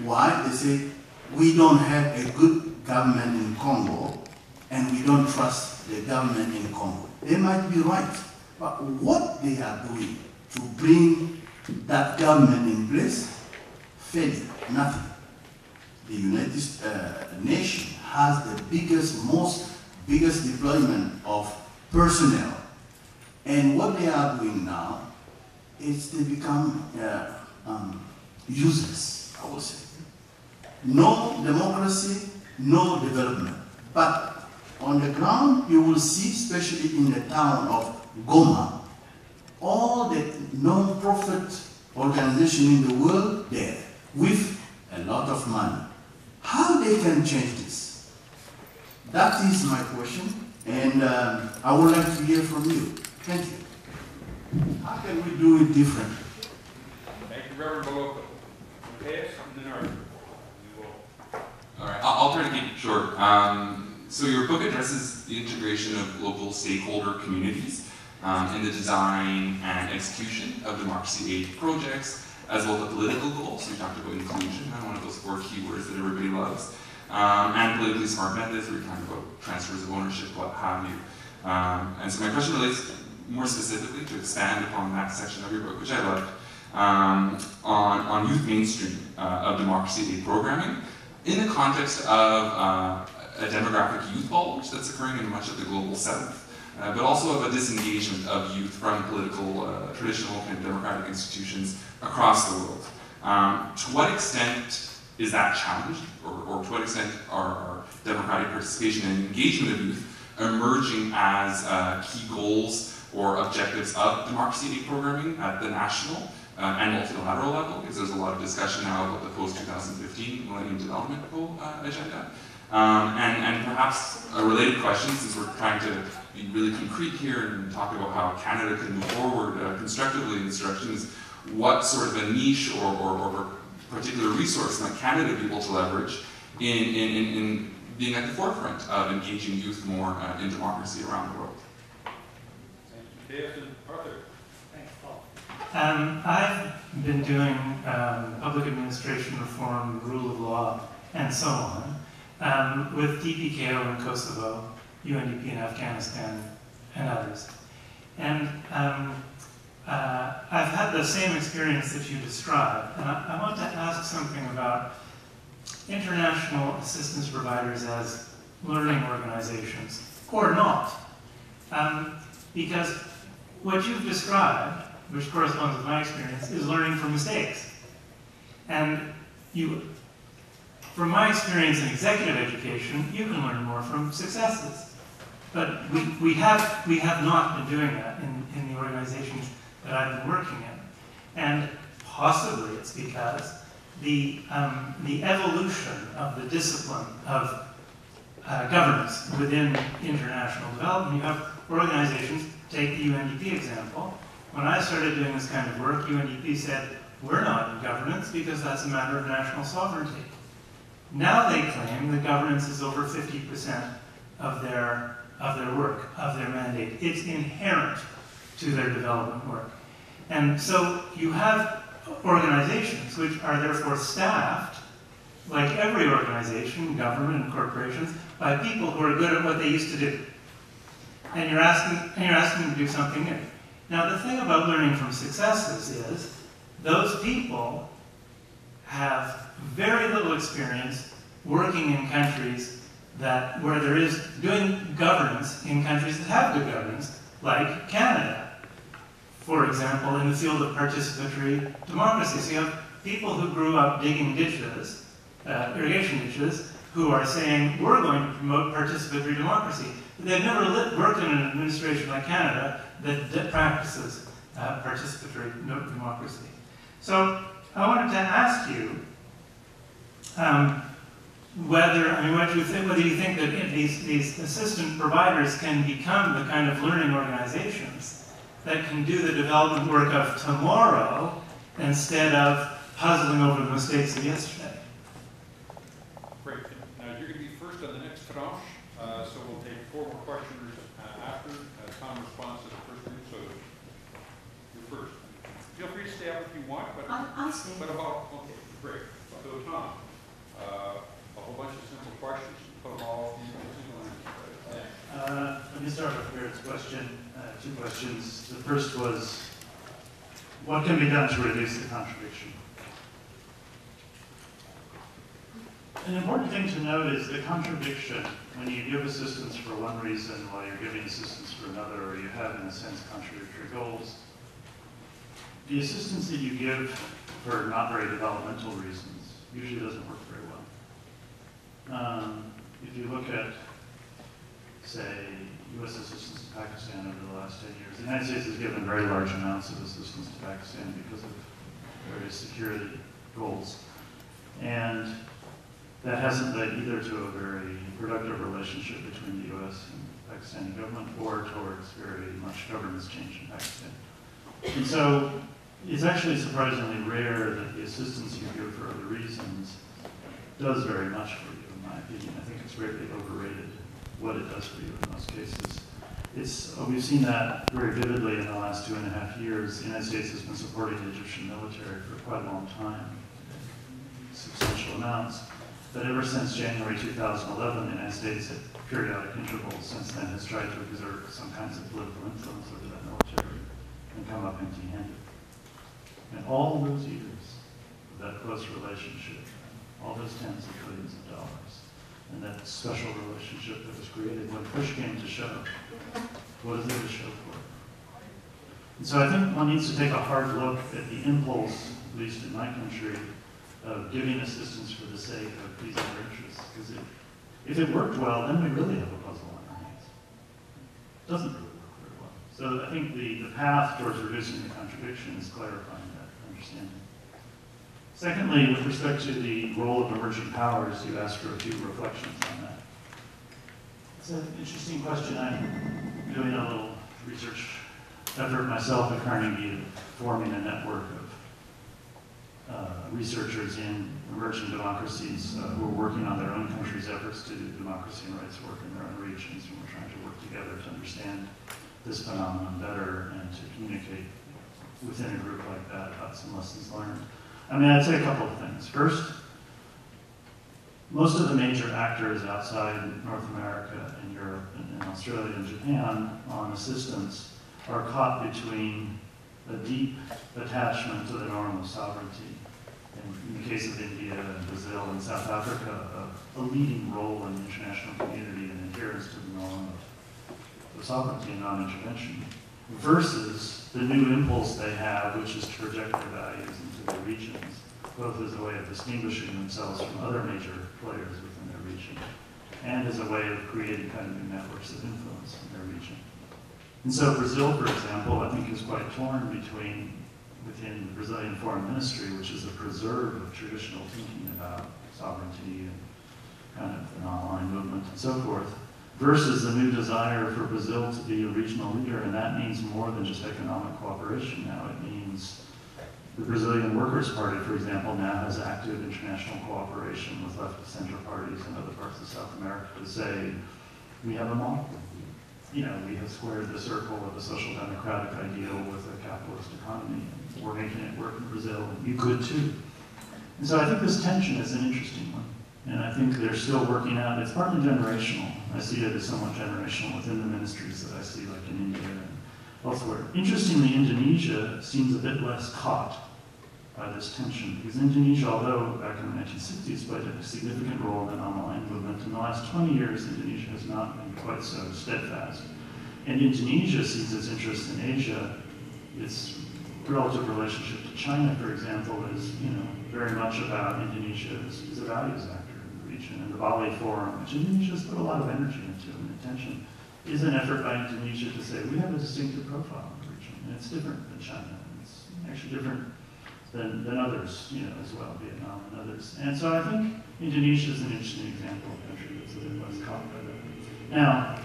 Why? They say, we don't have a good government in Congo and we don't trust the government in Congo. They might be right, but what they are doing to bring that government in place, failure, nothing. The United uh, Nations has the biggest, most biggest deployment of personnel. And what they are doing now is they become uh, um, useless, I would say. No democracy, no development. But on the ground, you will see, especially in the town of Goma, all the non-profit organization in the world there with a lot of money. How they can change this? That is my question, and um, I would like to hear from you. Thank you. How can we do it differently? Thank you, Reverend Maloko. Okay, something in our, we will All right, I'll, I'll try to keep it short. Um, so your book addresses the integration of local stakeholder communities um, in the design and execution of democracy aid projects, as well as the political goals. You talked about inclusion, one of those four keywords that everybody loves, um, and politically smart methods. We talking about transfers of ownership, what have you. Um, and so my question relates more specifically to expand upon that section of your book, which I loved, um, on, on youth mainstream uh, of democracy aid programming in the context of uh, a demographic youth bulge that's occurring in much of the global south, uh, but also of a disengagement of youth from political, uh, traditional kind of democratic institutions across the world. Um, to what extent is that challenged, or, or to what extent are, are, democratic participation and engagement of youth emerging as uh, key goals or objectives of democracy programming at the national uh, and multilateral level, because there's a lot of discussion now about the post-2015 Millennium Development Goal uh, agenda. Um, and, and perhaps a related question, since we're trying to be really concrete here and talk about how Canada can move forward uh, constructively in this direction, is what sort of a niche or, or, or particular resource might Canada be able to leverage in, in, in, in being at the forefront of engaging youth more uh, in democracy around the world? Thank you, Arthur. Thanks, Paul. Um, I've been doing um, public administration reform, rule of law, and so on um, with DPKO in Kosovo, UNDP in Afghanistan, and others. And um, uh, I've had the same experience that you described, and I, I, want to ask something about international assistance providers as learning organizations, or not. Um, because what you've described, which corresponds with my experience, is learning from mistakes. And you from my experience in executive education, you can learn more from successes. But we, we, have, we have not been doing that in, in the organizations that I've been working in. And possibly it's because the, um, the evolution of the discipline of uh, governance within international development, you have organizations, take the UNDP example. When I started doing this kind of work, UNDP said, we're not in governance because that's a matter of national sovereignty. Now they claim that governance is over 50% of their, of their work, of their mandate. It's inherent to their development work. And so you have organizations which are therefore staffed, like every organization, government and corporations, by people who are good at what they used to do. And you're asking, and you're asking them to do something new. Now, the thing about learning from successes is those people have very little experience working in countries that where there is doing governance in countries that have good governance, like Canada. For example, in the field of participatory democracy. So you have people who grew up digging ditches, uh, irrigation ditches, who are saying, we're going to promote participatory democracy. But they've never worked in an administration like Canada that, that practices uh, participatory democracy. So I wanted to ask you um, whether, I mean, what you think, whether you think that these, these assistant providers can become the kind of learning organizations that can do the development work of tomorrow instead of puzzling over the mistakes of yesterday. Great. Now, you're going to be first on the next tranche, uh, so we'll take four more questioners uh, after. Uh, Tom responds to the first group, so you're first. Feel free to stay up if you want, but, I'll, I'll stay. but about, okay, great. So, Tom, uh, a whole bunch of simple questions, put them all in a single answer. With Garrett's question, uh, two questions. The first was, what can be done to reduce the contradiction? An important thing to note is the contradiction, when you give assistance for one reason while you're giving assistance for another, or you have, in a sense, contradictory goals, the assistance that you give for not very developmental reasons usually doesn't work very well. Um, if you look at, say, U.S. assistance to Pakistan over the last 10 years, the United States has given very large amounts of assistance to Pakistan because of various security goals. And that hasn't led either to a very productive relationship between the U.S. and Pakistani government or towards very much governance change in Pakistan. And so it's actually surprisingly rare that the assistance you give for other reasons does very much for you, in my opinion. I think it's greatly overrated what it does for you in most cases. It's, uh, we've seen that very vividly in the last two and a half years. The United States has been supporting the Egyptian military for quite a long time, substantial amounts. But ever since January 2011, the United States at periodic intervals since then has tried to exert some kinds of political influence over that military and come up empty-handed. And all those years of that close relationship, all those tens of billions and that special relationship that was created when push came to shove, what is there to show for? And so I think one needs to take a hard look at the impulse, at least in my country, of giving assistance for the sake of pleasing our interests. Because if it worked well, then we really have a puzzle on our hands. It doesn't really work very well. So I think the, the path towards reducing the contradiction is understanding. Secondly, with respect to the role of emerging powers, you asked for a few reflections on that. It's an interesting question. I'm doing a little research effort myself at Carnegie, forming a network of uh, researchers in emerging democracies uh, who are working on their own country's efforts to do democracy and rights work in their own regions, and we're trying to work together to understand this phenomenon better and to communicate within a group like that about some lessons learned. I mean, I'd say a couple of things. First, most of the major actors outside North America and Europe and, and Australia and Japan on assistance are caught between a deep attachment to the norm of sovereignty. And in the case of India and Brazil and South Africa, a, a leading role in the international community and adherence to the norm of, of sovereignty and non-intervention, versus the new impulse they have, which is to project their values into their regions, both as a way of distinguishing themselves from other major players within their region, and as a way of creating kind of new networks of influence in their region. And so Brazil, for example, I think is quite torn between within the Brazilian Foreign Ministry, which is a preserve of traditional thinking about sovereignty and kind of a Non-Aligned Movement and so forth, versus the new desire for Brazil to be a regional leader, and that means more than just economic cooperation now. It means the Brazilian Workers' Party, for example, now has active international cooperation with left-of-center parties in other parts of South America to say, we have a model. you know, we have squared the circle of a social democratic ideal with a capitalist economy. We're making it work in Brazil. You could too. And so I think this tension is an interesting one. And I think they're still working out, it's partly generational. I see it as somewhat generational within the ministries that I see, like in India and elsewhere. Interestingly, Indonesia seems a bit less caught by this tension, because Indonesia, although back in the 1960s played a significant role in the Non-Aligned Movement, in the last 20 years, Indonesia has not been quite so steadfast. And Indonesia sees its interest in Asia, its relative relationship to China, for example, is, you know, very much about Indonesia values actor And the Bali Forum, which Indonesia has put a lot of energy into and attention, is an effort by Indonesia to say, we have a distinctive profile in the region, and it's different than China. It's actually different than, than others, you know, as well, Vietnam and others. And so I think Indonesia is an interesting example of a country that's a bit less caught by that. Now,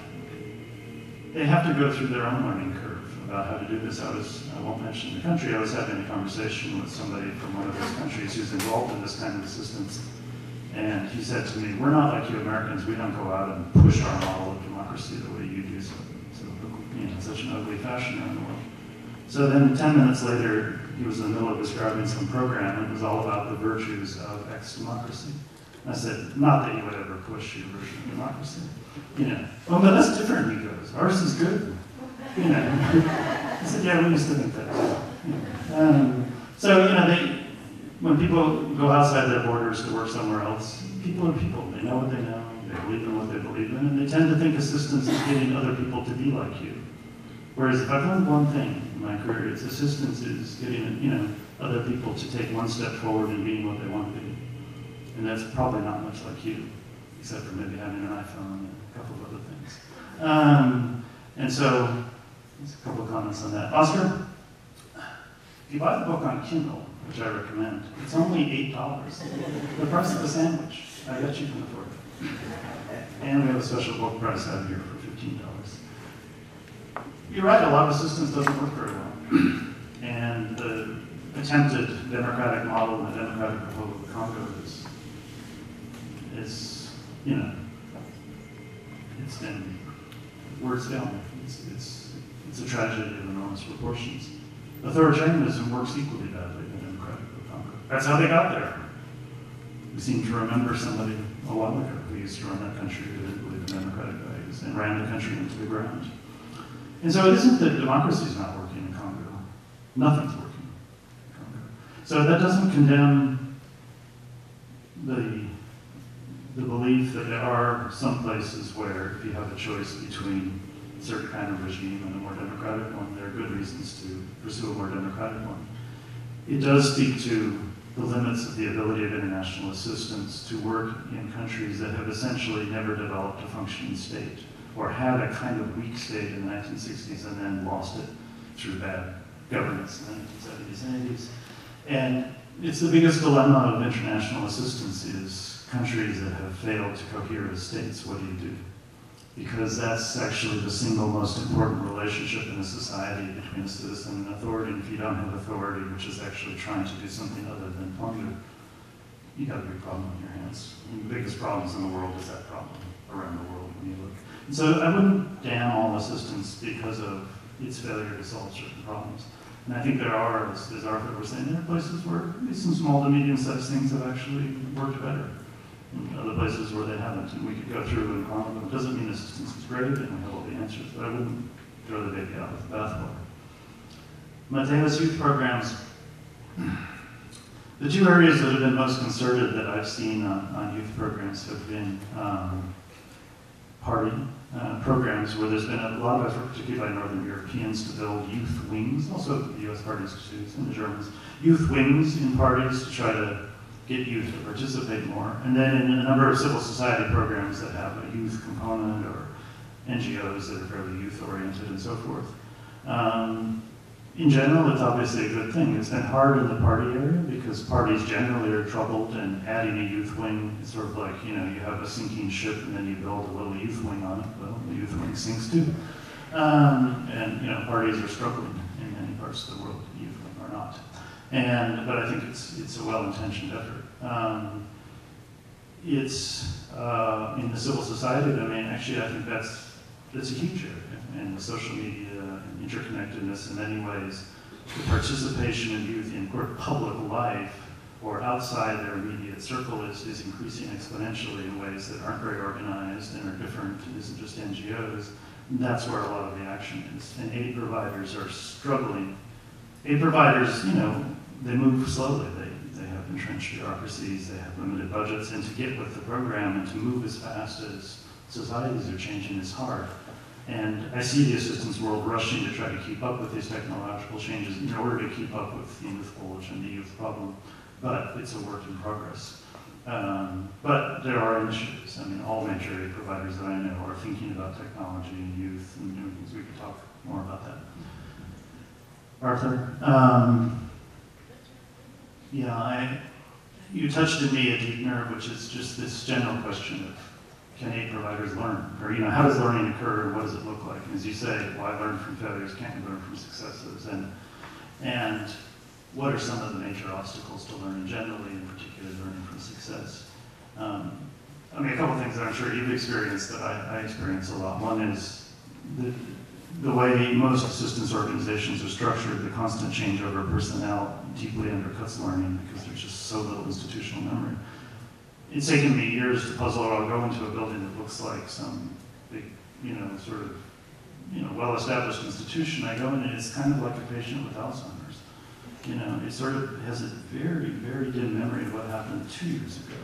they have to go through their own learning curve about how to do this. I was, I won't mention the country, I was having a conversation with somebody from one of those countries who's involved in this kind of assistance. And he said to me, we're not like you Americans, we don't go out and push our model of democracy the way you do so, so you know, such an ugly fashion around the world. So then 10 minutes later, he was in the middle of describing some program, and it was all about the virtues of ex-democracy. I said, not that you would ever push your version of democracy. You know, well, but that's different, he goes. Ours is good. You know. I said, yeah, we used to think that. Um, so, you know, they, when people go outside their borders to work somewhere else, people are people. They know what they know, they believe in what they believe in, and they tend to think assistance is getting other people to be like you. Whereas if I've learned one thing in my career, it's assistance is getting, you know, other people to take one step forward and being what they want to be. And that's probably not much like you, except for maybe having an iPhone and a couple of other things. Um, and so, there's a couple of comments on that. Oscar, if you buy the book on Kindle, which I recommend, it's only $8. The price of a sandwich. I bet you can afford it. And we have a special book price out here for $15. You're right, a lot of assistance doesn't work very well. And the attempted democratic model in the Democratic Republic of Congo is, is, you know, it's been, words fail. It's, it's, it's a tragedy of enormous proportions. Authoritarianism works equally badly in the Democratic Republic of Congo. That's how they got there. We seem to remember somebody a while ago who used to run that country who didn't believe in democratic values and ran the country into the ground. And so it isn't that democracy is not working in Congo. Nothing's working in Congo. So that doesn't condemn the, the belief that there are some places where if you have a choice between a certain kind of regime and a more democratic one, there are good reasons to pursue a more democratic one. It does speak to the limits of the ability of international assistance to work in countries that have essentially never developed a functioning state or had a kind of weak state in the 1960s and then lost it through bad governance in the 1970s and 80s. And it's the biggest dilemma of international assistance is countries that have failed to cohere as states, what do you do? Because that's actually the single most important relationship in a society between a citizen and authority. And if you don't have authority, which is actually trying to do something other than plunder, you got a big problem on your hands. And the biggest problems in the world is that problem around the world when you look. And so I wouldn't damn all assistance because of its failure to solve certain problems. And I think there are, as, Arthur was saying, there are places where some small to medium-sized things have actually worked better. Other places where they haven't. And we could go through and chronicle them. It doesn't mean assistance is great and we have all the answers, but I wouldn't throw the baby out with the bathwater. Mateo's youth programs. The two areas that have been most concerted that I've seen on, on youth programs have been um, party uh, programs where there's been a lot of effort, particularly by Northern Europeans, to build youth wings, also the U.S. Institutes and the Germans, youth wings in parties to try to get youth to participate more. And then in a number of civil society programs that have a youth component or NGOs that are fairly youth oriented and so forth. Um, in general, it's obviously a good thing. It's been hard in the party area because parties generally are troubled and adding a youth wing is sort of like, you know, you have a sinking ship and then you build a little youth wing on it. Well, the youth wing sinks too. Um, and, you know, parties are struggling in many parts of the world, youth wing are not. And, but I think it's, it's a well-intentioned effort. Um, it's uh, in the civil society domain, actually, I think that's it's a huge area. And the social media and interconnectedness in many ways, the participation of youth in public life or outside their immediate circle is, is increasing exponentially in ways that aren't very organized and are different and isn't just NGOs. That's where a lot of the action is. And aid providers are struggling. Aid providers, you know, they move slowly. They, they have entrenched bureaucracies, they have limited budgets, and to get with the program and to move as fast as societies are changing is hard. And I see the assistance world rushing to try to keep up with these technological changes in order to keep up with the youth bulge and the youth problem but it's a work in progress. Um, but there are initiatives. I mean, all major aid providers that I know are thinking about technology and youth and doing things. We could talk more about that. Arthur, um, yeah, I, you touched in me a deep nerve, which is just this general question of can aid providers learn? Or, you know, how does learning occur and what does it look like? And as you say, well, I learned from failures, can't you learn from successes? And, and what are some of the major obstacles to learning generally, in particular learning from success? Um, I mean, a couple things that I'm sure you've experienced that I, I experience a lot. One is the, the way most assistance organizations are structured, the constant changeover of personnel deeply undercuts learning because there's just so little institutional memory. It's taken me years to puzzle out. I'll go into a building that looks like some big, you know, sort of, you know, well-established institution. I go in and it's kind of like a patient with Alzheimer's you know, it sort of has a very, very dim memory of what happened two years ago.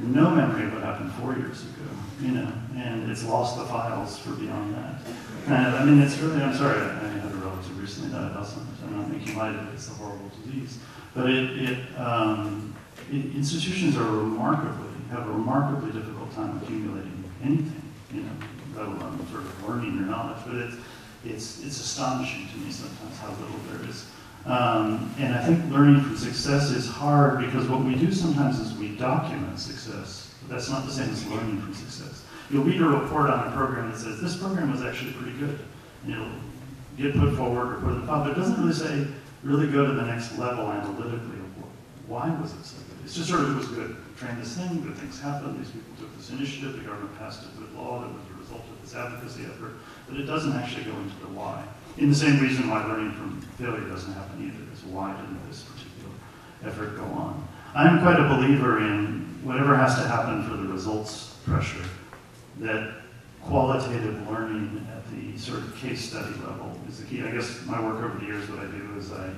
No memory of what happened four years ago, you know, and it's lost the files for beyond that. And I mean, it's really, I'm sorry, I, I had a relative recently died of Alzheimer's. I'm not making light of it, it's a horrible disease. But it, it, um, it, institutions are remarkably, have a remarkably difficult time accumulating anything, you know, let alone sort of learning or knowledge. But it's, it's, it's astonishing to me sometimes how little there is. Um, and I think learning from success is hard because what we do sometimes is we document success. But that's not the same as learning from success. You'll read a report on a program that says, this program was actually pretty good. And it'll get put forward or put in the file, but it doesn't really say, really go to the next level analytically of why was it so good. It's just sort of, it was good. Train this thing, good things happened, these people took this initiative, the government passed a good law that was a result of this advocacy effort, but it doesn't actually go into the why. In the same reason why learning from failure doesn't happen either, is why didn't this particular effort go on? I'm quite a believer in whatever has to happen for the results pressure, that qualitative learning at the sort of case study level is the key. I guess my work over the years, what I do is I,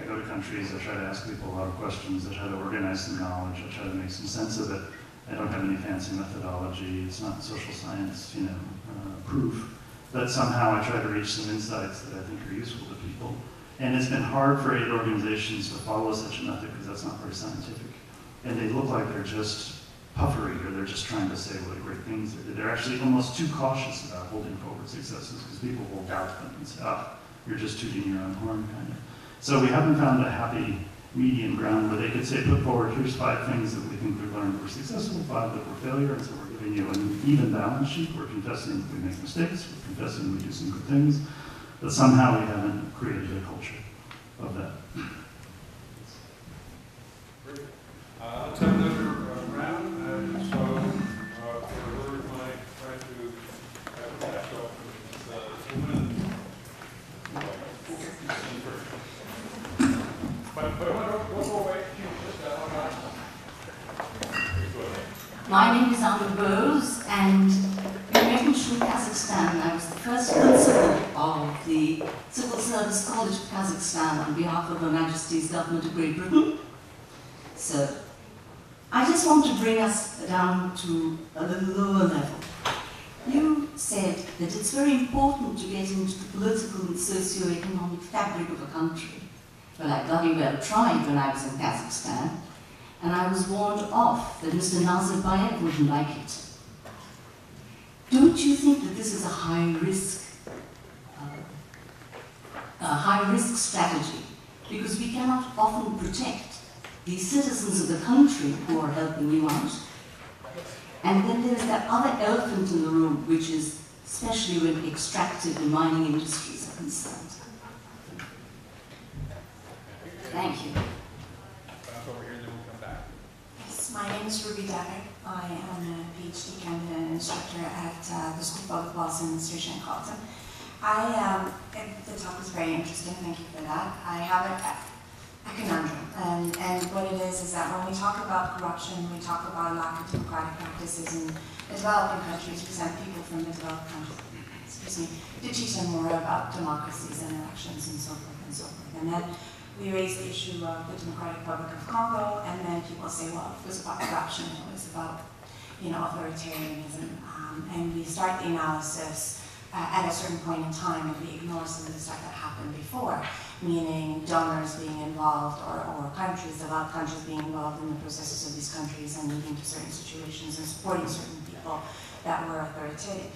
I go to countries, I try to ask people a lot of questions, I try to organize some knowledge, I try to make some sense of it. I don't have any fancy methodology, it's not social science, you know, uh, proof but somehow I try to reach some insights that I think are useful to people. And it's been hard for aid organizations to follow such a method because that's not very scientific. And they look like they're just puffery or they're just trying to say what great things they did. They're actually almost too cautious about holding forward successes because people will doubt them and say, oh, you're just tooting your own horn, kind of. So we haven't found a happy medium ground where they could say, put forward, here's five things that we think we've learned were successful, five that were failure, and so we're giving an even balance sheet. We're confessing that we make mistakes, we're confessing we do some good things, but somehow we haven't created a culture of that. Another uh, round, and so, uh, for whoever might try to have a pass off, it's, uh, woman. But, but, we'll, we'll go away, just, uh, hold on. My name is Anna Bose, and met from Kazakhstan. I was the first principal of the Civil Service College of Kazakhstan on behalf of Her Majesty's Government of Great Britain. So, I just want to bring us down to a little lower level. You said that it's very important to get into the political and socio-economic fabric of a country. Well, I bloody well tried when I was in Kazakhstan, and I was warned off that Mr. Nazarbayev wouldn't like it. Don't you think that this is a high risk, uh, a high risk strategy? Because we cannot often protect the citizens of the country who are helping you out. And then there's that other elephant in the room, which is especially when extractive and mining industries are concerned. Thank you. Pass over here, then we'll come back. Yes, my name is Ruby Devitt. I am a PhD candidate and instructor at uh, the School of Public Policy in Shane Carleton. I, um, the talk was very interesting, thank you for that. I have a, a conundrum, and, and what it is is that when we talk about corruption, we talk about lack of democratic practices in developing countries, we send people from the developed countries, excuse me, to teach them more about democracies and elections and so forth and so forth. And then we raise the issue of the Democratic Republic of Congo, and then people say, well, it was about corruption, it was about, you know, authoritarianism, um, and we start the analysis uh, at a certain point in time, and we ignore some of the stuff that happened before, meaning donors being involved, or, or countries, developed countries being involved in the processes of these countries and leading to certain situations and supporting certain people that were authoritarian.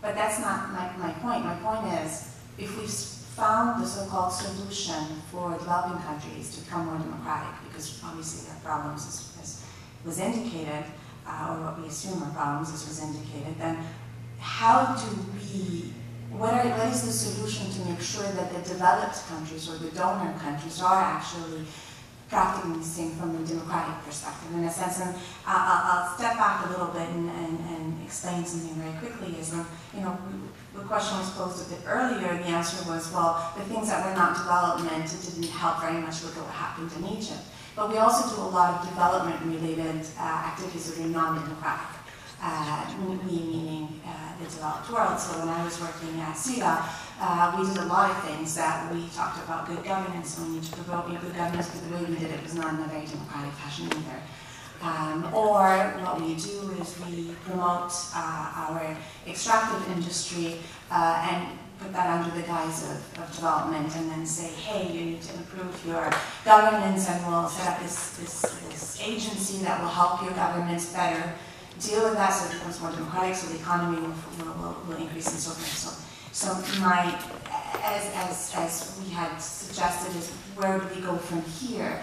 But that's not my, my point. My point is, if we've found the so-called solution for developing countries to become more democratic, because obviously there are problems, as, as was indicated, uh, or what we assume are problems, as was indicated, then how do we, what, are, what is the solution to make sure that the developed countries or the donor countries are actually practicing these things from a democratic perspective in a sense. And I'll, I'll step back a little bit and, and, and explain something very quickly. Is you know, the question was posed a bit earlier. And the answer was, well, the things that were not development didn't help very much at what happened in Egypt. But we also do a lot of development-related uh, activities that are non-democratic. Uh, me meaning uh, the developed world. So when I was working at CIDA, uh, we did a lot of things that we talked about good governance, and we need to promote good governance, but the way we did it was not in a very democratic fashion either. Um, or what we do is we promote uh, our extractive industry uh, and put that under the guise of, of, development and then say, hey, you need to improve your governance and we'll set up this, this, this agency that will help your governments better deal with that so it becomes more democratic, so the economy will, will, will increase and so forth. So, so my, as, as, as we had suggested, is where do we go from here?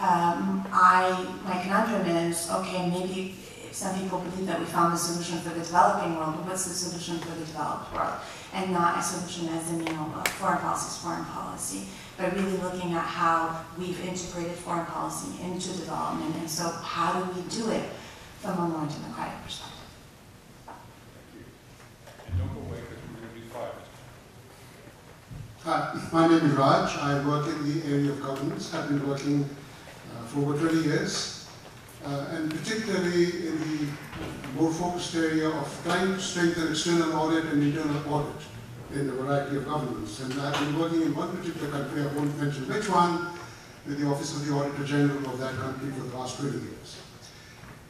Um, I, my conundrum is, okay, maybe some people believe that we found the solution for the developing world, but what's the solution for the developed world? And not a solution as in, you know, foreign policy is foreign policy, but really looking at how we've integrated foreign policy into development, and so how do we do it from a more democratic perspective. Thank you. And don't go away because we're going to do five. Hi, my name is Raj. I work in the area of governance. I've been working for over 20 years, uh, and particularly in the more focused area of trying to strengthen external audit and internal audit in a variety of governments. And I've been working in one particular country, I won't mention which one, with the Office of the Auditor General of that country for the last 20 years.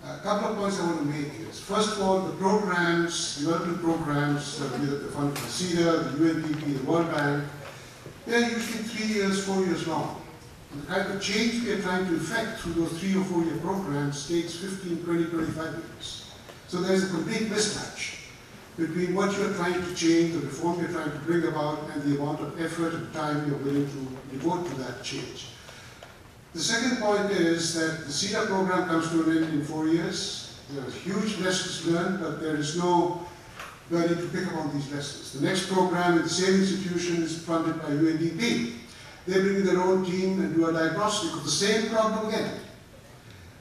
A couple of points I want to make is, first of all, the programs, development programs, uh, the Fund by CIDA, the UNDP, the World Bank, they're usually three years, four years long. The kind of change we are trying to effect through those three or four year programs takes 15, 20, 25 years. So there's a complete mismatch between what you're trying to change, the reform you're trying to bring about, and the amount of effort and time you're willing to devote to that change. The second point is that the CIDA program comes to an end in four years. There are huge lessons learned, but there is no learning to pick up on these lessons. The next program in the same institution is funded by UNDP. They bring in their own team and do a diagnostic of the same problem again,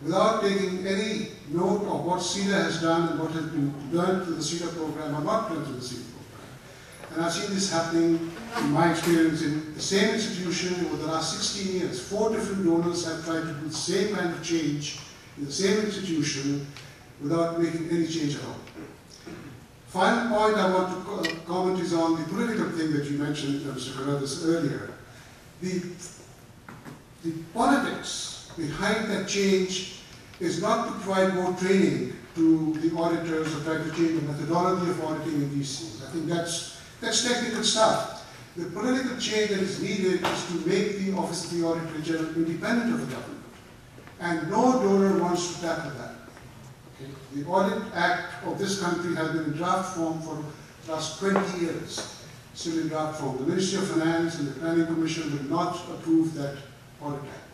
without taking any note of what CIDA has done and what has been learned through the CIDA program or not learned through the CIDA and I've seen this happening in my experience in the same institution over the last 16 years. Four different donors have tried to do the same kind of change in the same institution without making any change at all. Final point I want to comment is on the political thing that you mentioned, Mr. Carothers, earlier. The, the politics behind that change is not to provide more training to the auditors or try to change the methodology of auditing in these things. I think that's that's technical stuff. The political change that is needed is to make the Office of the Auditor General independent of the government. And no donor wants to tackle that. Okay? The Audit Act of this country has been in draft form for the last 20 years. Still in draft form. The Ministry of Finance and the Planning Commission will not approve that Audit Act.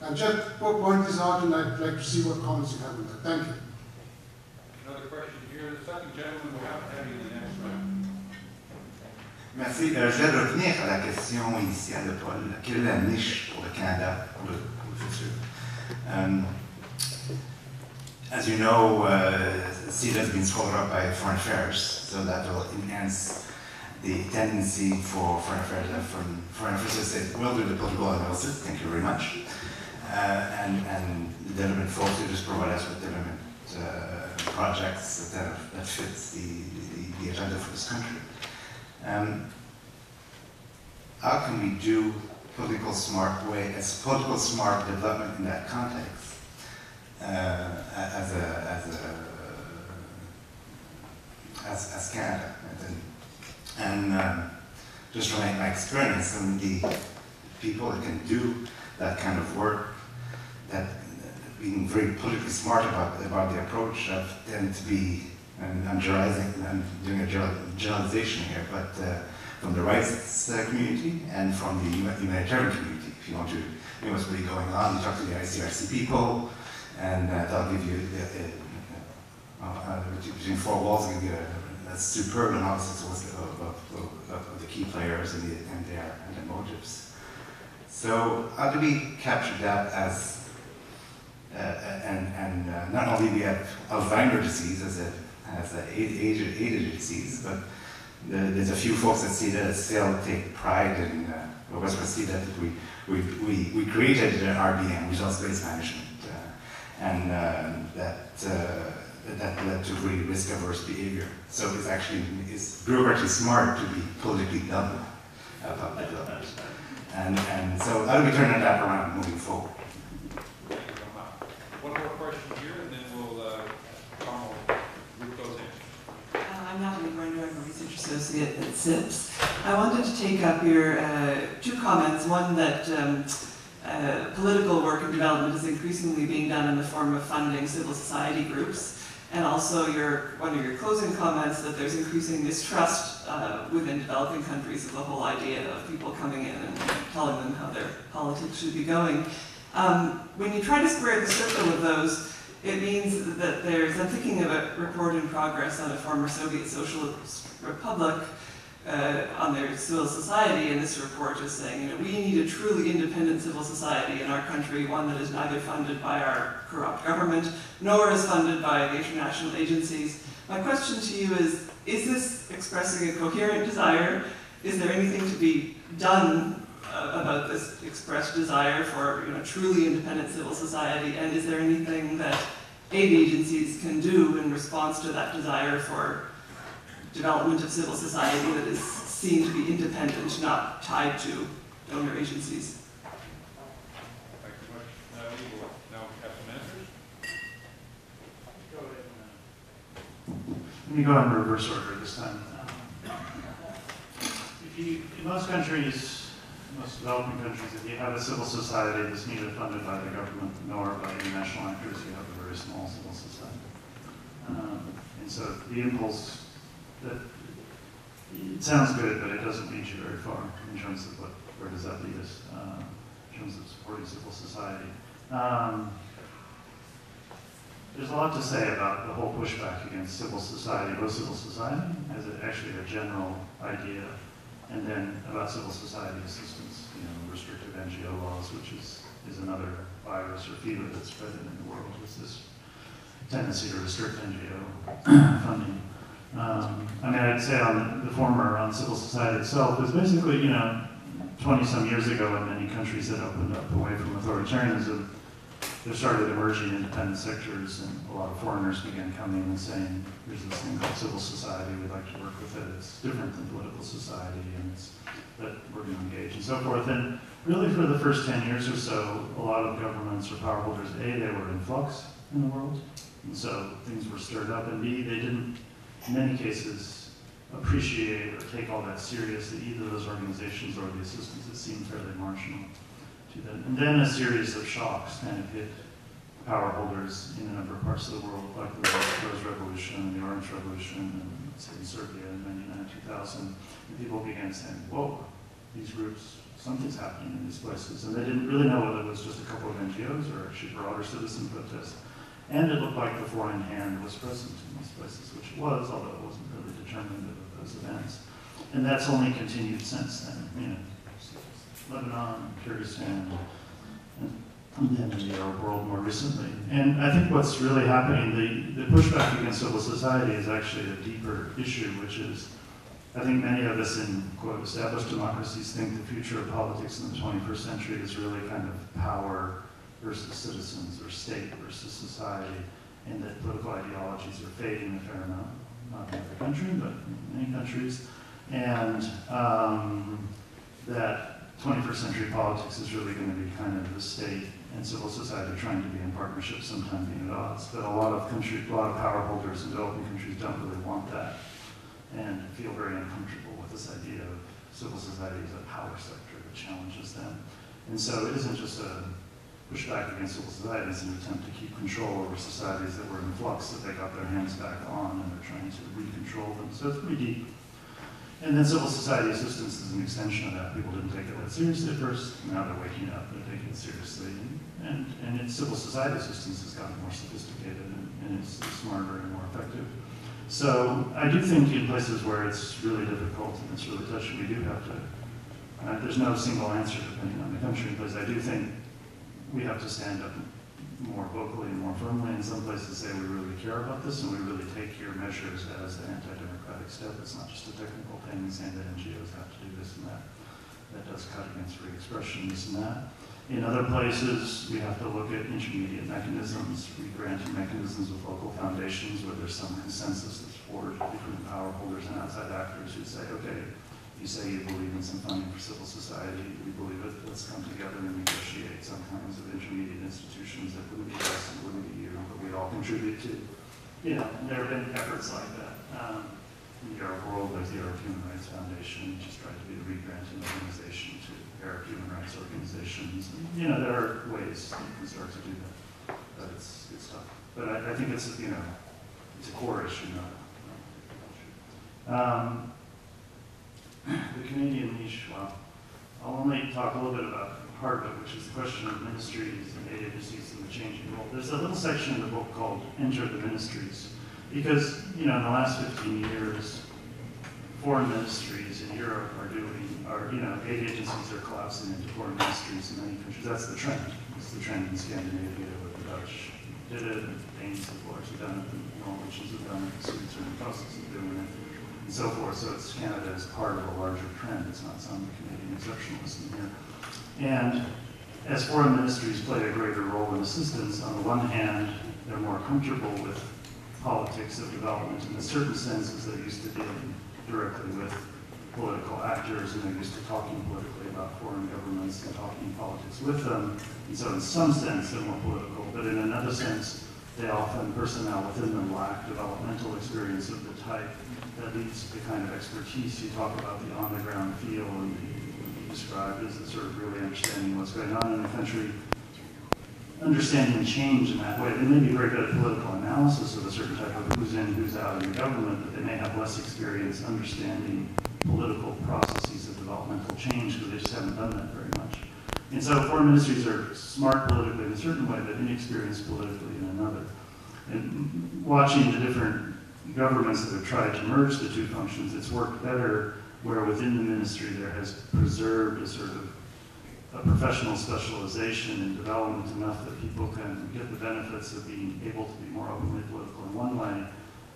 I just point this out and I'd like to see what comments you have on that. Thank you. Another question here. The second gentleman will have to have you in the next round. Merci. Euh, je vais revenir à la question initiale de Paul. Quelle est la niche pour le Canada pour le, pour le futur? Euh, as you know, uh, CIDA has been swallowed up by Foreign Affairs, so that will enhance the tendency for Foreign Affairs, from Foreign Affairs to we'll do the political analysis, thank you very much. Uh, and, and the development folks will just provide us with development uh, projects that, that fits the, the, the agenda for this country. Um, how can we do political smart way, as political smart development in that context, uh, as a, as a, as, as Canada. And, and um, just from my, my experience, of the people that can do that kind of work, that being very politically smart about, about the approach, have tend to be, and I'm generalizing, I'm doing a generalization here, but uh, from the rights uh, community and from the humanitarian community. If you want to know what's really going on, you talk to the ICRC people, and uh, they'll give you, uh, uh, between four walls, give you a, a superb analysis of, of, of, of, the key players and, the, and, their, and their motives. So how do we capture that as, uh, and, and uh, not only we have Alzheimer's disease as a, as a age, age disease, but there's a few folks that see that still take pride in, uh, well, see that we, we, we, we created RBM, results-based management, uh, and uh, that, uh, that led to really risk-averse behavior. So it's actually, it's bureaucratically smart to be politically dumb about development. And, and so how do we turn that around moving forward? One more question here, and then we'll, uh, Carmel, group those in. Uh, I'm Natalie Brender, I'm a research associate at CIPS. I wanted to take up your uh, two comments. One that um, uh, political work and development is increasingly being done in the form of funding civil society groups, and also your one of your closing comments that there's increasing mistrust uh, within developing countries of the whole idea of people coming in and telling them how their politics should be going. Um, when you try to square the circle of those, it means that there's, I'm thinking of a report in progress on a former Soviet Socialist Republic uh, on their civil society, and this report is saying, you know, we need a truly independent civil society in our country, one that is neither funded by our corrupt government, nor is funded by the international agencies. My question to you is, is this expressing a coherent desire? Is there anything to be done uh, about this expressed desire for you know, truly independent civil society, and is there anything that aid agencies can do in response to that desire for development of civil society that is seen to be independent, not tied to donor agencies. Thank you much. Now we will now have some answers. Let me go in reverse order this time. If you, in most countries, most developing countries, if you have a civil society that's neither funded by the government nor by international actors, you have a very small civil society. Um, and so the impulse that it sounds good, but it doesn't lead you very far in terms of what, where does that lead us uh, in terms of supporting civil society. Um, there's a lot to say about the whole pushback against civil society, both civil society as a, actually a general idea, and then about civil society assistance, you know, restrictive NGO laws, which is, is another virus or fever that's spreading in the world, is this tendency to restrict NGO funding. Um, I mean, I'd say on the former, on civil society itself, is basically, you know, 20 some years ago in many countries that opened up away from authoritarianism, there started emerging independent sectors and a lot of foreigners began coming and saying, there's this thing called civil society, we'd like to work with it, it's different than political society, and it's that we're going to engage and so forth. And really for the first 10 years or so, a lot of governments or power holders, A, they were in flux in the world, and so things were stirred up, and B, they didn't in many cases, appreciate or take all that seriously, either those organizations or the assistance that seemed fairly marginal to them. And then a series of shocks kind of hit power holders in a number of parts of the world, like the Rose Revolution, the Orange Revolution, and say in Serbia in 99, 2000, and people began saying, whoa, these groups, something's happening in these places. And they didn't really know whether it was just a couple of NGOs or actually broader citizen protests. And it looked like the foreign hand was present in these places, which it was, although it wasn't really determined of those events. And that's only continued since then. You know, Lebanon, Kyrgyzstan, and than in the Arab world more recently. And I think what's really happening, the, the pushback against civil society is actually a deeper issue, which is I think many of us in quote established democracies think the future of politics in the 21st century is really kind of power versus citizens or state versus society, and that political ideologies are fading a fair amount, not in every country, but in many countries, and um, that 21st century politics is really going to be kind of the state and civil society trying to be in partnership, sometimes being at odds. But a lot of countries, a lot of power holders in developing countries don't really want that and feel very uncomfortable with this idea of civil society as a power sector that challenges them. And so it isn't just a pushback against civil society, it's an attempt to keep control over societies that were in flux that they got their hands back on and they're trying to recontrol them. So it's pretty deep. And then civil society assistance is an extension of that. People didn't take it that seriously at first, now they're waking up, they're taking it seriously. And, and, and civil society assistance has gotten more sophisticated and, and it's smarter and more effective. So I do think in places where it's really difficult and it's really touchy, we do have to, uh, there's no single answer depending on the country, because I do think we have to stand up more vocally and more firmly in some places say we really care about this and we really take your measures as an anti-democratic step. It's not just a technical thing saying that NGOs have to do this and that. That does cut against free expression, this and that. In other places, we have to look at intermediate mechanisms, re-granting mechanisms with local foundations where there's some consensus that's forged between power holders and outside actors who say, okay, you say you believe in some funding for civil society, we believe it, let's come together and negotiate some kinds of intermediate institutions that wouldn't be us and wouldn't be you, but we all contribute to. You know, there have been efforts like that. Um, in the Arab world, there's the Arab Human Rights Foundation, which has tried to be the re-granting organization to Arab human rights organizations. You know, there are ways you can start to do that, but it's, it's tough. But I, I think it's, you know, it's a core issue, not, um, the Canadian niche, well, I'll only talk a little bit about part of it, which is the question of ministries and agencies and the changing role. There's a little section in the book called Enter the Ministries, because, you know, in the last 15 years, foreign ministries in Europe are doing are, you know, aid agencies are collapsing into foreign ministries in many countries. That's the trend. It's the trend in Scandinavia with the Dutch did it, and Danes have done it, the Norwegians have done it, the Swedes are in the process of doing it, and so forth. So it's Canada as part of a larger trend. It's not some Canadian exceptionalism here. And as foreign ministries play a greater role in assistance, on the one hand, they're more comfortable with politics of development in a certain sense as they're used to dealing directly with political actors and they're used to talking politically about foreign governments and talking politics with them. And so in some sense they're more political, but in another sense they often, personnel within them lack developmental experience of the type that leads to the kind of expertise you talk about, the on-the-ground feel and you described as sort of really understanding what's going on in the country, understanding change in that way. They may be very good at political analysis of a certain type of who's in, who's out in the government, but they may have less experience understanding political processes of developmental change because they just haven't done that very much. And so foreign ministries are smart politically in a certain way, but inexperienced politically in another. And watching the different governments that have tried to merge the two functions, it's worked better where within the ministry there has preserved a sort of a professional specialization in development enough that people can get the benefits of being able to be more openly political in one way,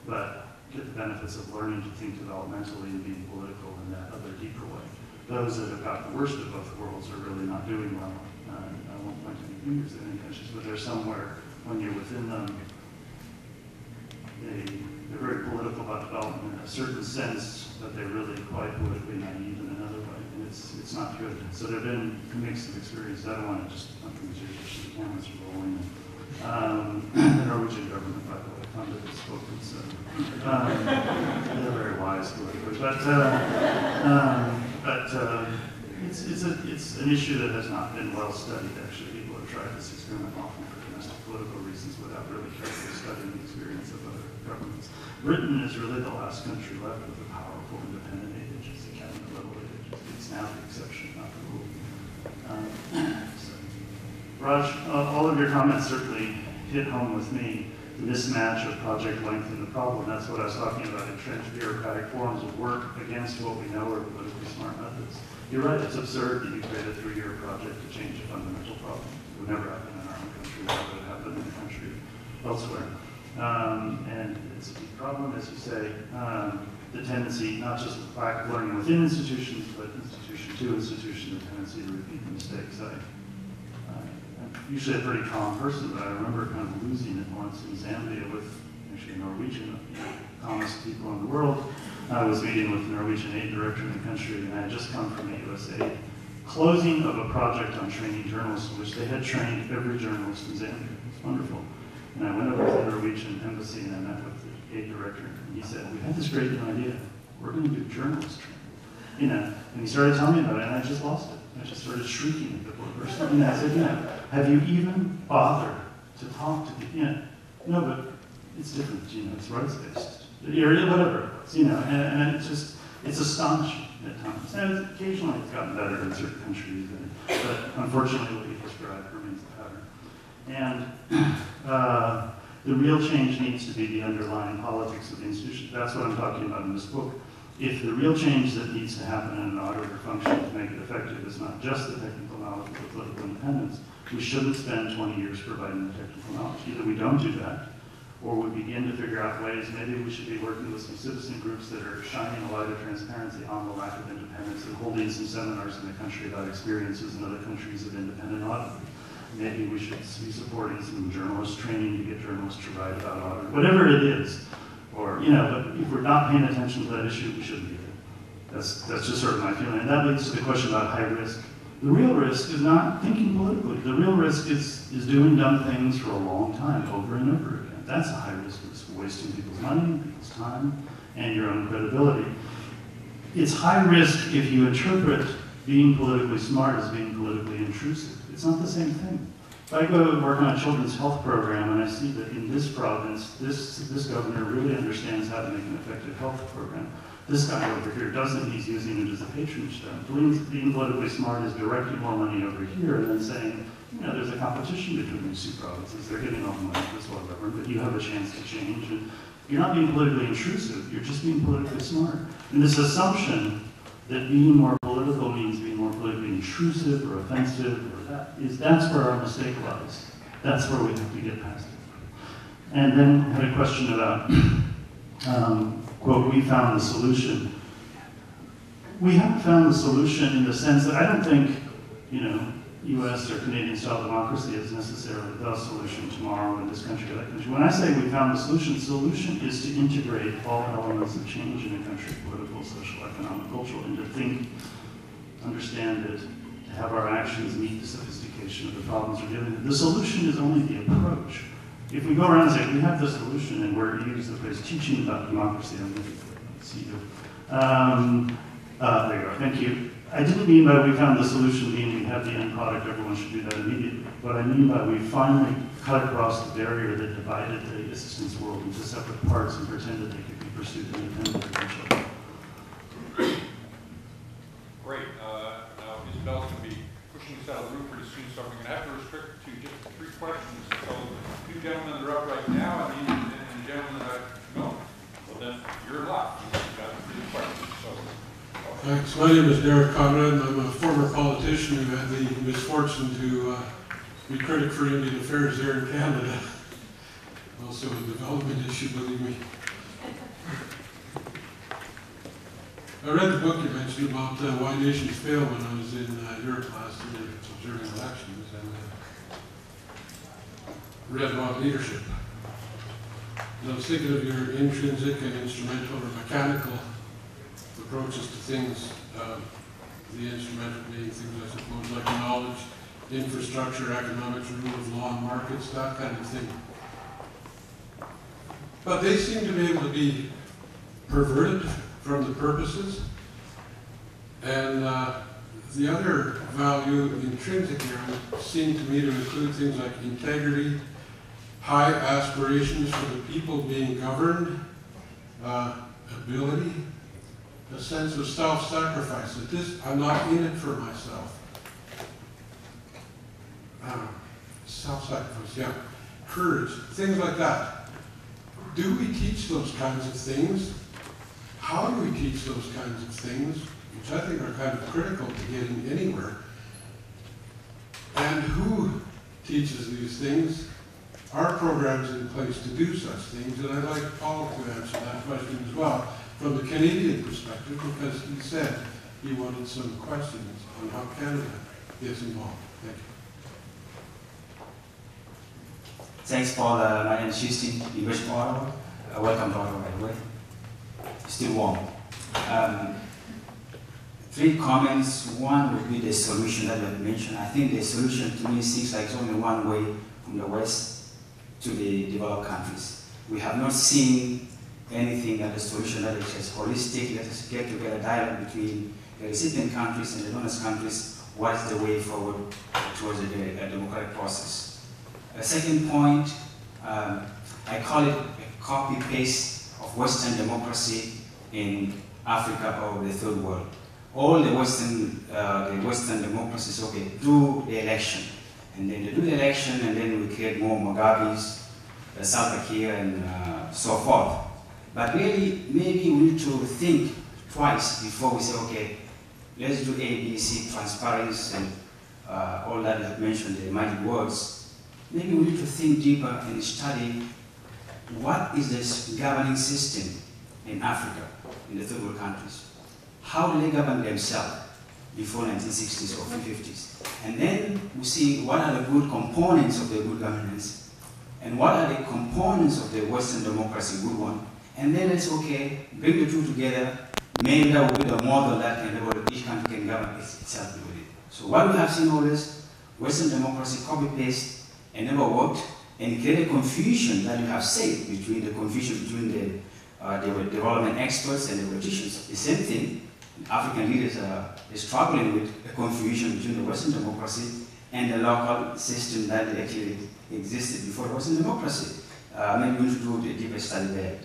but get the benefits of learning to think developmentally and being political in that other deeper way. Those that have got the worst of both worlds are really not doing well. Uh, I won't point any fingers at any countries, but they're somewhere when you're within them, they, they're very political about development in a certain sense, but they're really quite politically naive in another way, and it's it's not good. So there have been a mix of experiences. I don't want to just, I think the cameras are rolling. Um, the Norwegian government, by the way, funded this book, so um, they're very wise politically, but uh, um, but uh, it's it's a it's an issue that has not been well studied. Actually, people have tried this experiment often for domestic political reasons without really carefully studying the experience of other governments. Britain is really the last country left with a powerful independent agency, cabinet level agency. It's now the exception, not the rule. Um, so. Raj, uh, all of your comments certainly hit home with me. Mismatch of project length and the problem. That's what I was talking about, entrenched bureaucratic forms of work against what we know are politically smart methods. You're right, it's absurd that you create a three-year project to change a fundamental problem. It would never happen in our own country, it would happen in the country elsewhere. Um, and it's a big problem, as you say, um, the tendency, not just with lack of learning within institutions, but institution to institution, the tendency to repeat the mistakes. I, usually a pretty calm person, but I remember kind of losing it once in Zambia with actually Norwegian, calmest people in the world. I was meeting with the Norwegian aid director in the country, and I had just come from the USAID closing of a project on training journalists, in which they had trained every journalist in Zambia. It's wonderful. And I went over to the Norwegian embassy and I met with the aid director, and he said, "We had this great idea. We're going to do journalist training." You know, and he started telling me about it, and I just lost it. I just started shrieking at the poor person. And I said, "You know, have you even bothered to talk to people?" You know, no, but it's different. You know, it's rights based, or whatever. it was, You know, and, and it's just it's astonishing at times. And occasionally it's gotten better in certain countries, but unfortunately, what you described remains the pattern. And uh, the real change needs to be the underlying politics of the institution. That's what I'm talking about in this book. If the real change that needs to happen in an auditor function to make it effective is not just the technical knowledge of political independence, we shouldn't spend 20 years providing the technical knowledge. Either we don't do that, or we begin to figure out ways, maybe we should be working with some citizen groups that are shining a light of transparency on the lack of independence and holding some seminars in the country about experiences in other countries of independent audit. Maybe we should be supporting some journalist training to get journalists to write about audit, whatever it is. Or, you know, but if we're not paying attention to that issue, we shouldn't be. That's, that's just sort of my feeling. And that leads to the question about high risk. The real risk is not thinking politically. The real risk is, is doing dumb things for a long time, over and over again. That's a high risk risk, wasting people's money, people's time, and your own credibility. It's high risk if you interpret being politically smart as being politically intrusive. It's not the same thing. If I go and work on a children's health program and I see that in this province, this, this governor really understands how to make an effective health program, this guy over here doesn't, he's using it as a patronage stone. Being, being politically smart is directing more money over here and then saying, you know, there's a competition between these two provinces. They're getting all the money, this whatever, but you have a chance to change. And you're not being politically intrusive, you're just being politically smart. And this assumption that being more political means being more politically intrusive or offensive or that is that's where our mistake lies. That's where we have to get past it. And then I had a question about um, quote, we found the solution. We haven't found the solution in the sense that I don't think, you know, US or Canadian style democracy is necessarily the solution tomorrow in this country or that country. When I say we found the solution, the solution is to integrate all elements of change in a country, political, social, economic, cultural, and to think, understand it, have our actions meet the sophistication of the problems we're dealing with. The solution is only the approach. If we go around and say, we have the solution, and we're use the phrase teaching about democracy, I'm looking for. See you. Um, uh, there you go, thank you. I didn't mean by we found the solution meaning we have the end product, everyone should do that immediately. What I mean by we finally cut across the barrier that divided the assistance world into separate parts and pretended they could be pursued independently of each other. Great. Uh, now Isabel's going to be pushing us out of the room pretty soon, so I'm going to have to restrict to just three questions. So two gentlemen that are up right now, and the, and the gentleman that I know. Well, then you're left. You've got three questions. So. Thanks. My name is Derek Konrad, and I'm a former politician who had the misfortune to uh, be critic for Indian Affairs here in Canada. Also a development issue, believe me. I read the book you mentioned about uh, why nations fail when I was in uh, Europe last year observing elections and uh, read about leadership. And I was thinking of your intrinsic and instrumental or mechanical approaches to things, uh, the instrumental being things, I suppose, like knowledge, infrastructure, economics, rule of law, markets, that kind of thing. But they seem to be able to be perverted from the purposes. And uh, the other value intrinsic here seem to me to include things like integrity, high aspirations for the people being governed, uh, ability, a sense of self-sacrifice, that this, I'm not in it for myself. Uh, self-sacrifice, yeah. Courage, things like that. do we teach those kinds of things? How do we teach those kinds of things, which I think are kind of critical to getting anywhere? And who teaches these things? Are programs in place to do such things? And I'd like Paul to answer that question as well from the Canadian perspective, because he said he wanted some questions on how Canada gets involved. Thank you. Thanks, Paul. Uh, my name is Houston, University of Ottawa. Uh, welcome to Ottawa, by the way. Still warm. Um, three comments. One would be the solution that you mentioned. I think the solution to me seems like it's only one way from the West to the developed countries. We have not seen anything that the solution that is holistic. Let us get together dialogue between the recipient countries and the donor countries. What is the way forward towards a, a democratic process? A second point, um, I call it a copy-paste of Western democracy in Africa or the third world. All the Western, uh, the Western democracies, okay, do the election. And then they do the election and then we create more Mugabe's, uh, Salva Kiir and uh, so forth. But really, maybe we need to think twice before we say, okay, let's do A, B, C, transparency, and uh, all that I've mentioned, the magic words maybe we need to think deeper and study what is this governing system in Africa, in the third world countries. How do they govern themselves before 1960s or 50s? And then we see what are the good components of the good governance and what are the components of the Western democracy, good one. And then let's, okay, bring the two together, maybe that will be the model that can, each country can govern itself with it. So what we have seen always, Western democracy copy-paste and never worked, and created confusion that you have said between the confusion between the, uh, development experts and the politicians. The same thing, African leaders are struggling with the confusion between the Western democracy and the local system that actually existed before Western democracy. Uh, maybe we should do a deeper study there.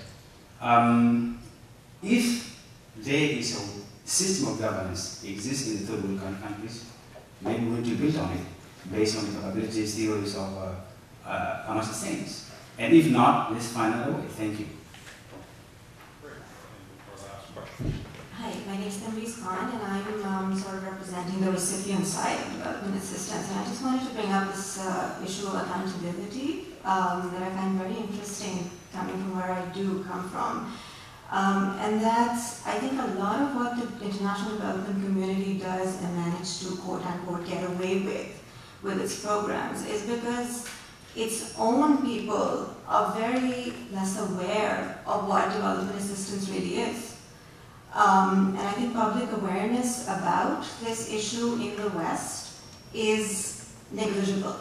Um, if there is a system of governance existing in the third world countries, maybe we need to build on it based on the capabilities theories of uh, uh, Sen's. And if not, let's find another way. Thank you. Hi, my name is Tanveez Khan, and I'm um, sort of representing the recipient side of development assistance. And I just wanted to bring up this uh, issue of accountability um, that I find very interesting coming from where I do come from. Um, and that's, I think, a lot of what the international development community does and manage to quote unquote get away with with its programs is because its own people are very less aware of what development assistance really is. Um, and I think public awareness about this issue in the West is negligible.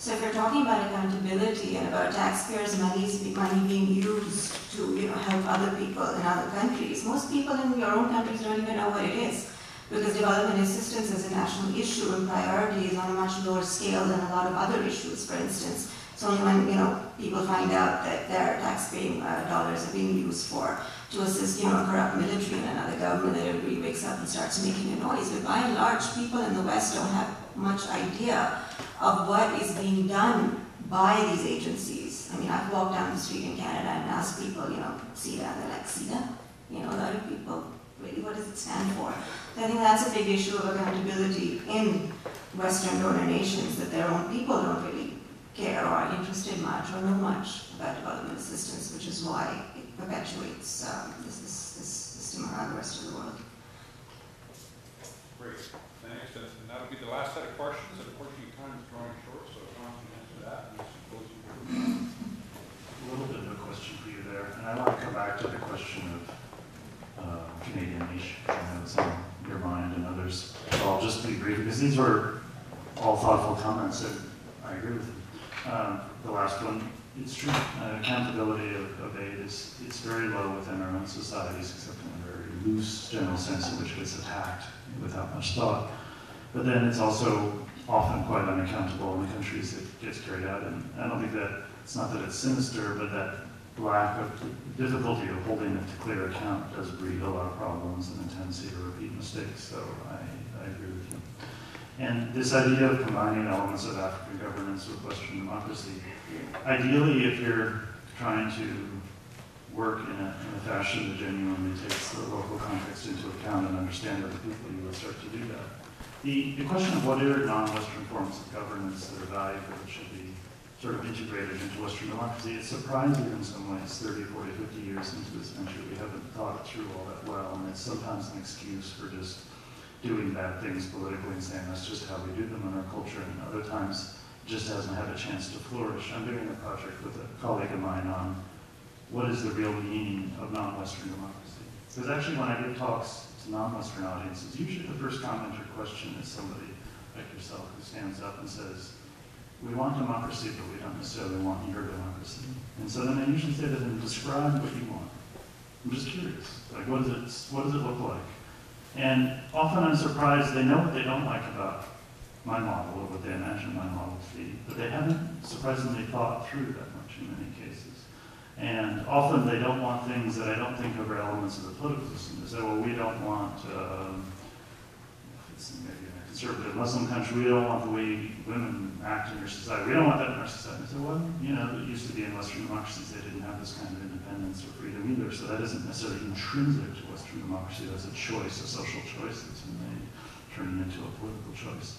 So if you're talking about accountability and about taxpayers' monies, money being used to you know, help other people in other countries, most people in your own countries don't even know what it is because development assistance is a national issue and priority is on a much lower scale than a lot of other issues, for instance. It's only when you know people find out that their tax-paying uh, dollars are being used for to assist you know a corrupt military and another government that everybody wakes up and starts making a noise. But by and large, people in the West don't have much idea of what is being done by these agencies. I mean, I've walked down the street in Canada and asked people, you know, CIDA, they're like, CIDA? You know, a lot of people, really, what does it stand for? I think that's a big issue of accountability in Western donor nations, that their own people don't really care or are interested much or know much about development assistance, which is why it perpetuates um, this, this, this system around the rest of the world. Great, thanks. And that'll be the last set of questions. And unfortunately, time is drawing short, so Tom can answer that. And a little bit of a question for you there, and I want to come back to the question of uh, Canadian niche. I know it's on your mind and others. So I'll just be brief these were all thoughtful comments and I agree with them. Um, the last one, it's true. Uh, accountability of, of, aid is it's very low within our own societies, except in a very loose general sense in which it gets attacked without much thought. But then it's also often quite unaccountable in the countries it gets carried out. And I don't think that it's not that it's sinister, but that lack of difficulty of holding it to clear account does breed a lot of problems and a tendency to repeat mistakes. So I, I agree. And this idea of combining elements of African governance with Western democracy, ideally, if you're trying to work in a, in a fashion that genuinely takes the local context into account and understand other people, you would start to do that. The, the question of what are non-Western forms of governance that are valuable that should be sort of integrated into Western democracy, it's surprising in some ways, 30, 40, 50 years into this century, we haven't thought it through all that well, and it's sometimes an excuse for just doing bad things politically and saying that's just how we do them in our culture, and other times just hasn't had a chance to flourish. I'm doing a project with a colleague of mine on what is the real meaning of non-Western democracy. Because actually when I give talks to non-Western audiences, usually the first comment or question is somebody like yourself who stands up and says, we want democracy, but we don't necessarily want your democracy. And so then I usually say to them, describe what you want. I'm just curious. Like, what does it, what does it look like? And often I'm surprised they know what they don't like about my model or what they imagine my model to be, but they haven't surprisingly thought through that much in many cases. And often they don't want things that I don't think are elements of the political system. They say, well, we don't want, um, it's maybe in a conservative Muslim country, we don't want the way women act in your society. We don't want that in our society. So, well, you know, it used to be in Western democracies, they didn't have this kind of independence or freedom either. So that isn't necessarily intrinsic to Western democracy. That's a choice, a social choice that's been made, turning into a political choice.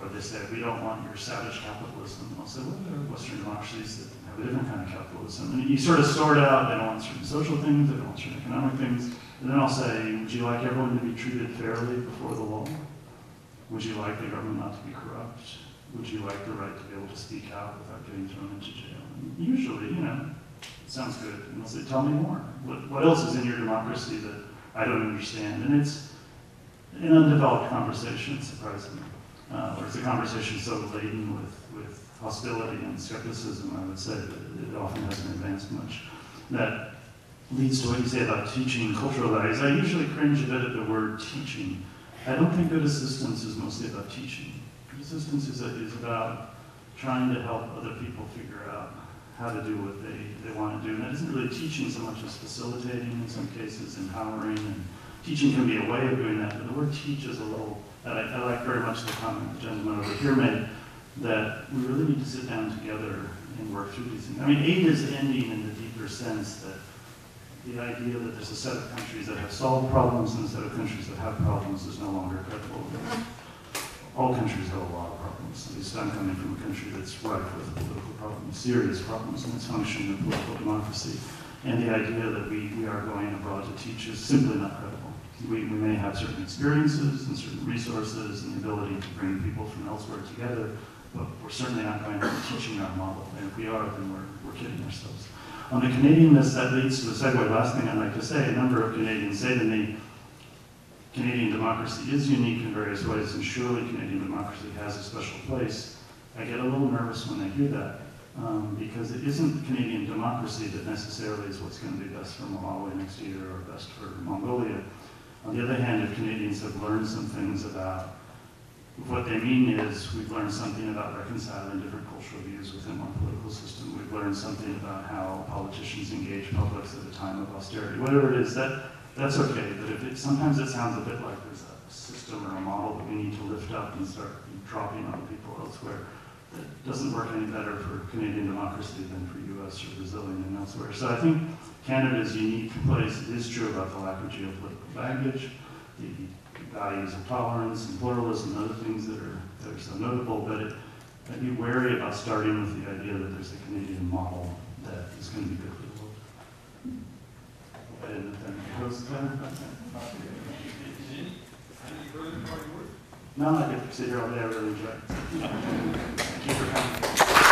Or they say, we don't want your savage capitalism. I'll say, well, there are Western democracies that have a different kind of capitalism. And you sort of sort out, they don't want certain social things, they don't want certain economic things. And then I'll say, would you like everyone to be treated fairly before the law? Would you like the government not to be corrupt? Would you like the right to be able to speak out without getting thrown into jail? And usually, you know, sounds good. And they'll say, tell me more. What, what else is in your democracy that I don't understand? And it's an undeveloped conversation, surprisingly uh, or it's a conversation so laden with, with hostility and skepticism, I would say, that it often hasn't advanced much. That leads to what you say about teaching cultural values. I usually cringe a bit at the word teaching. I don't think good assistance is mostly about teaching. Assistance is, is about trying to help other people figure out how to do what they, they want to do. And that isn't really teaching so much as facilitating in some cases, empowering, and teaching can be a way of doing that, but the word teach is a little I, I like very much the comment the gentleman over here made that we really need to sit down together and work through these things. I mean, aid is ending in the deeper sense that the idea that there's a set of countries that have solved problems and a set of countries that have problems is no longer credible. All countries have a lot of problems. I'm coming from a country that's rife with political problems, serious problems in its function of political democracy. And the idea that we, we are going abroad to teach is simply not credible we, we may have certain experiences and certain resources and the ability to bring people from elsewhere together, but we're certainly not going to be teaching our model. And if we are, then we're, we're kidding ourselves. On the Canadianness, that leads to the segue. Last thing I'd like to say, a number of Canadians say to me, Canadian democracy is unique in various ways, and surely Canadian democracy has a special place. I get a little nervous when I hear that, um, because it isn't Canadian democracy that necessarily is what's going to be best for Malawi next year or best for Mongolia. On the other hand, if Canadians have learned some things about what they mean is we've learned something about reconciling different cultural views within one political system. We've learned something about how politicians engage publics at a time of austerity. Whatever it is, that that's okay. But if it, sometimes it sounds a bit like there's a system or a model that we need to lift up and start dropping on people elsewhere. That doesn't work any better for Canadian democracy than for U.S. or Brazilian and elsewhere. So I think Canada's unique place. Is true about the lack of geopolitical baggage, the values of tolerance and pluralism and other things that are, that are so notable, but it, wary about starting with the idea that there's a Canadian model that is going to be good for the world. I didn't intend to close the time. No, I get to sit here all day. I really enjoy it. Thank you for coming.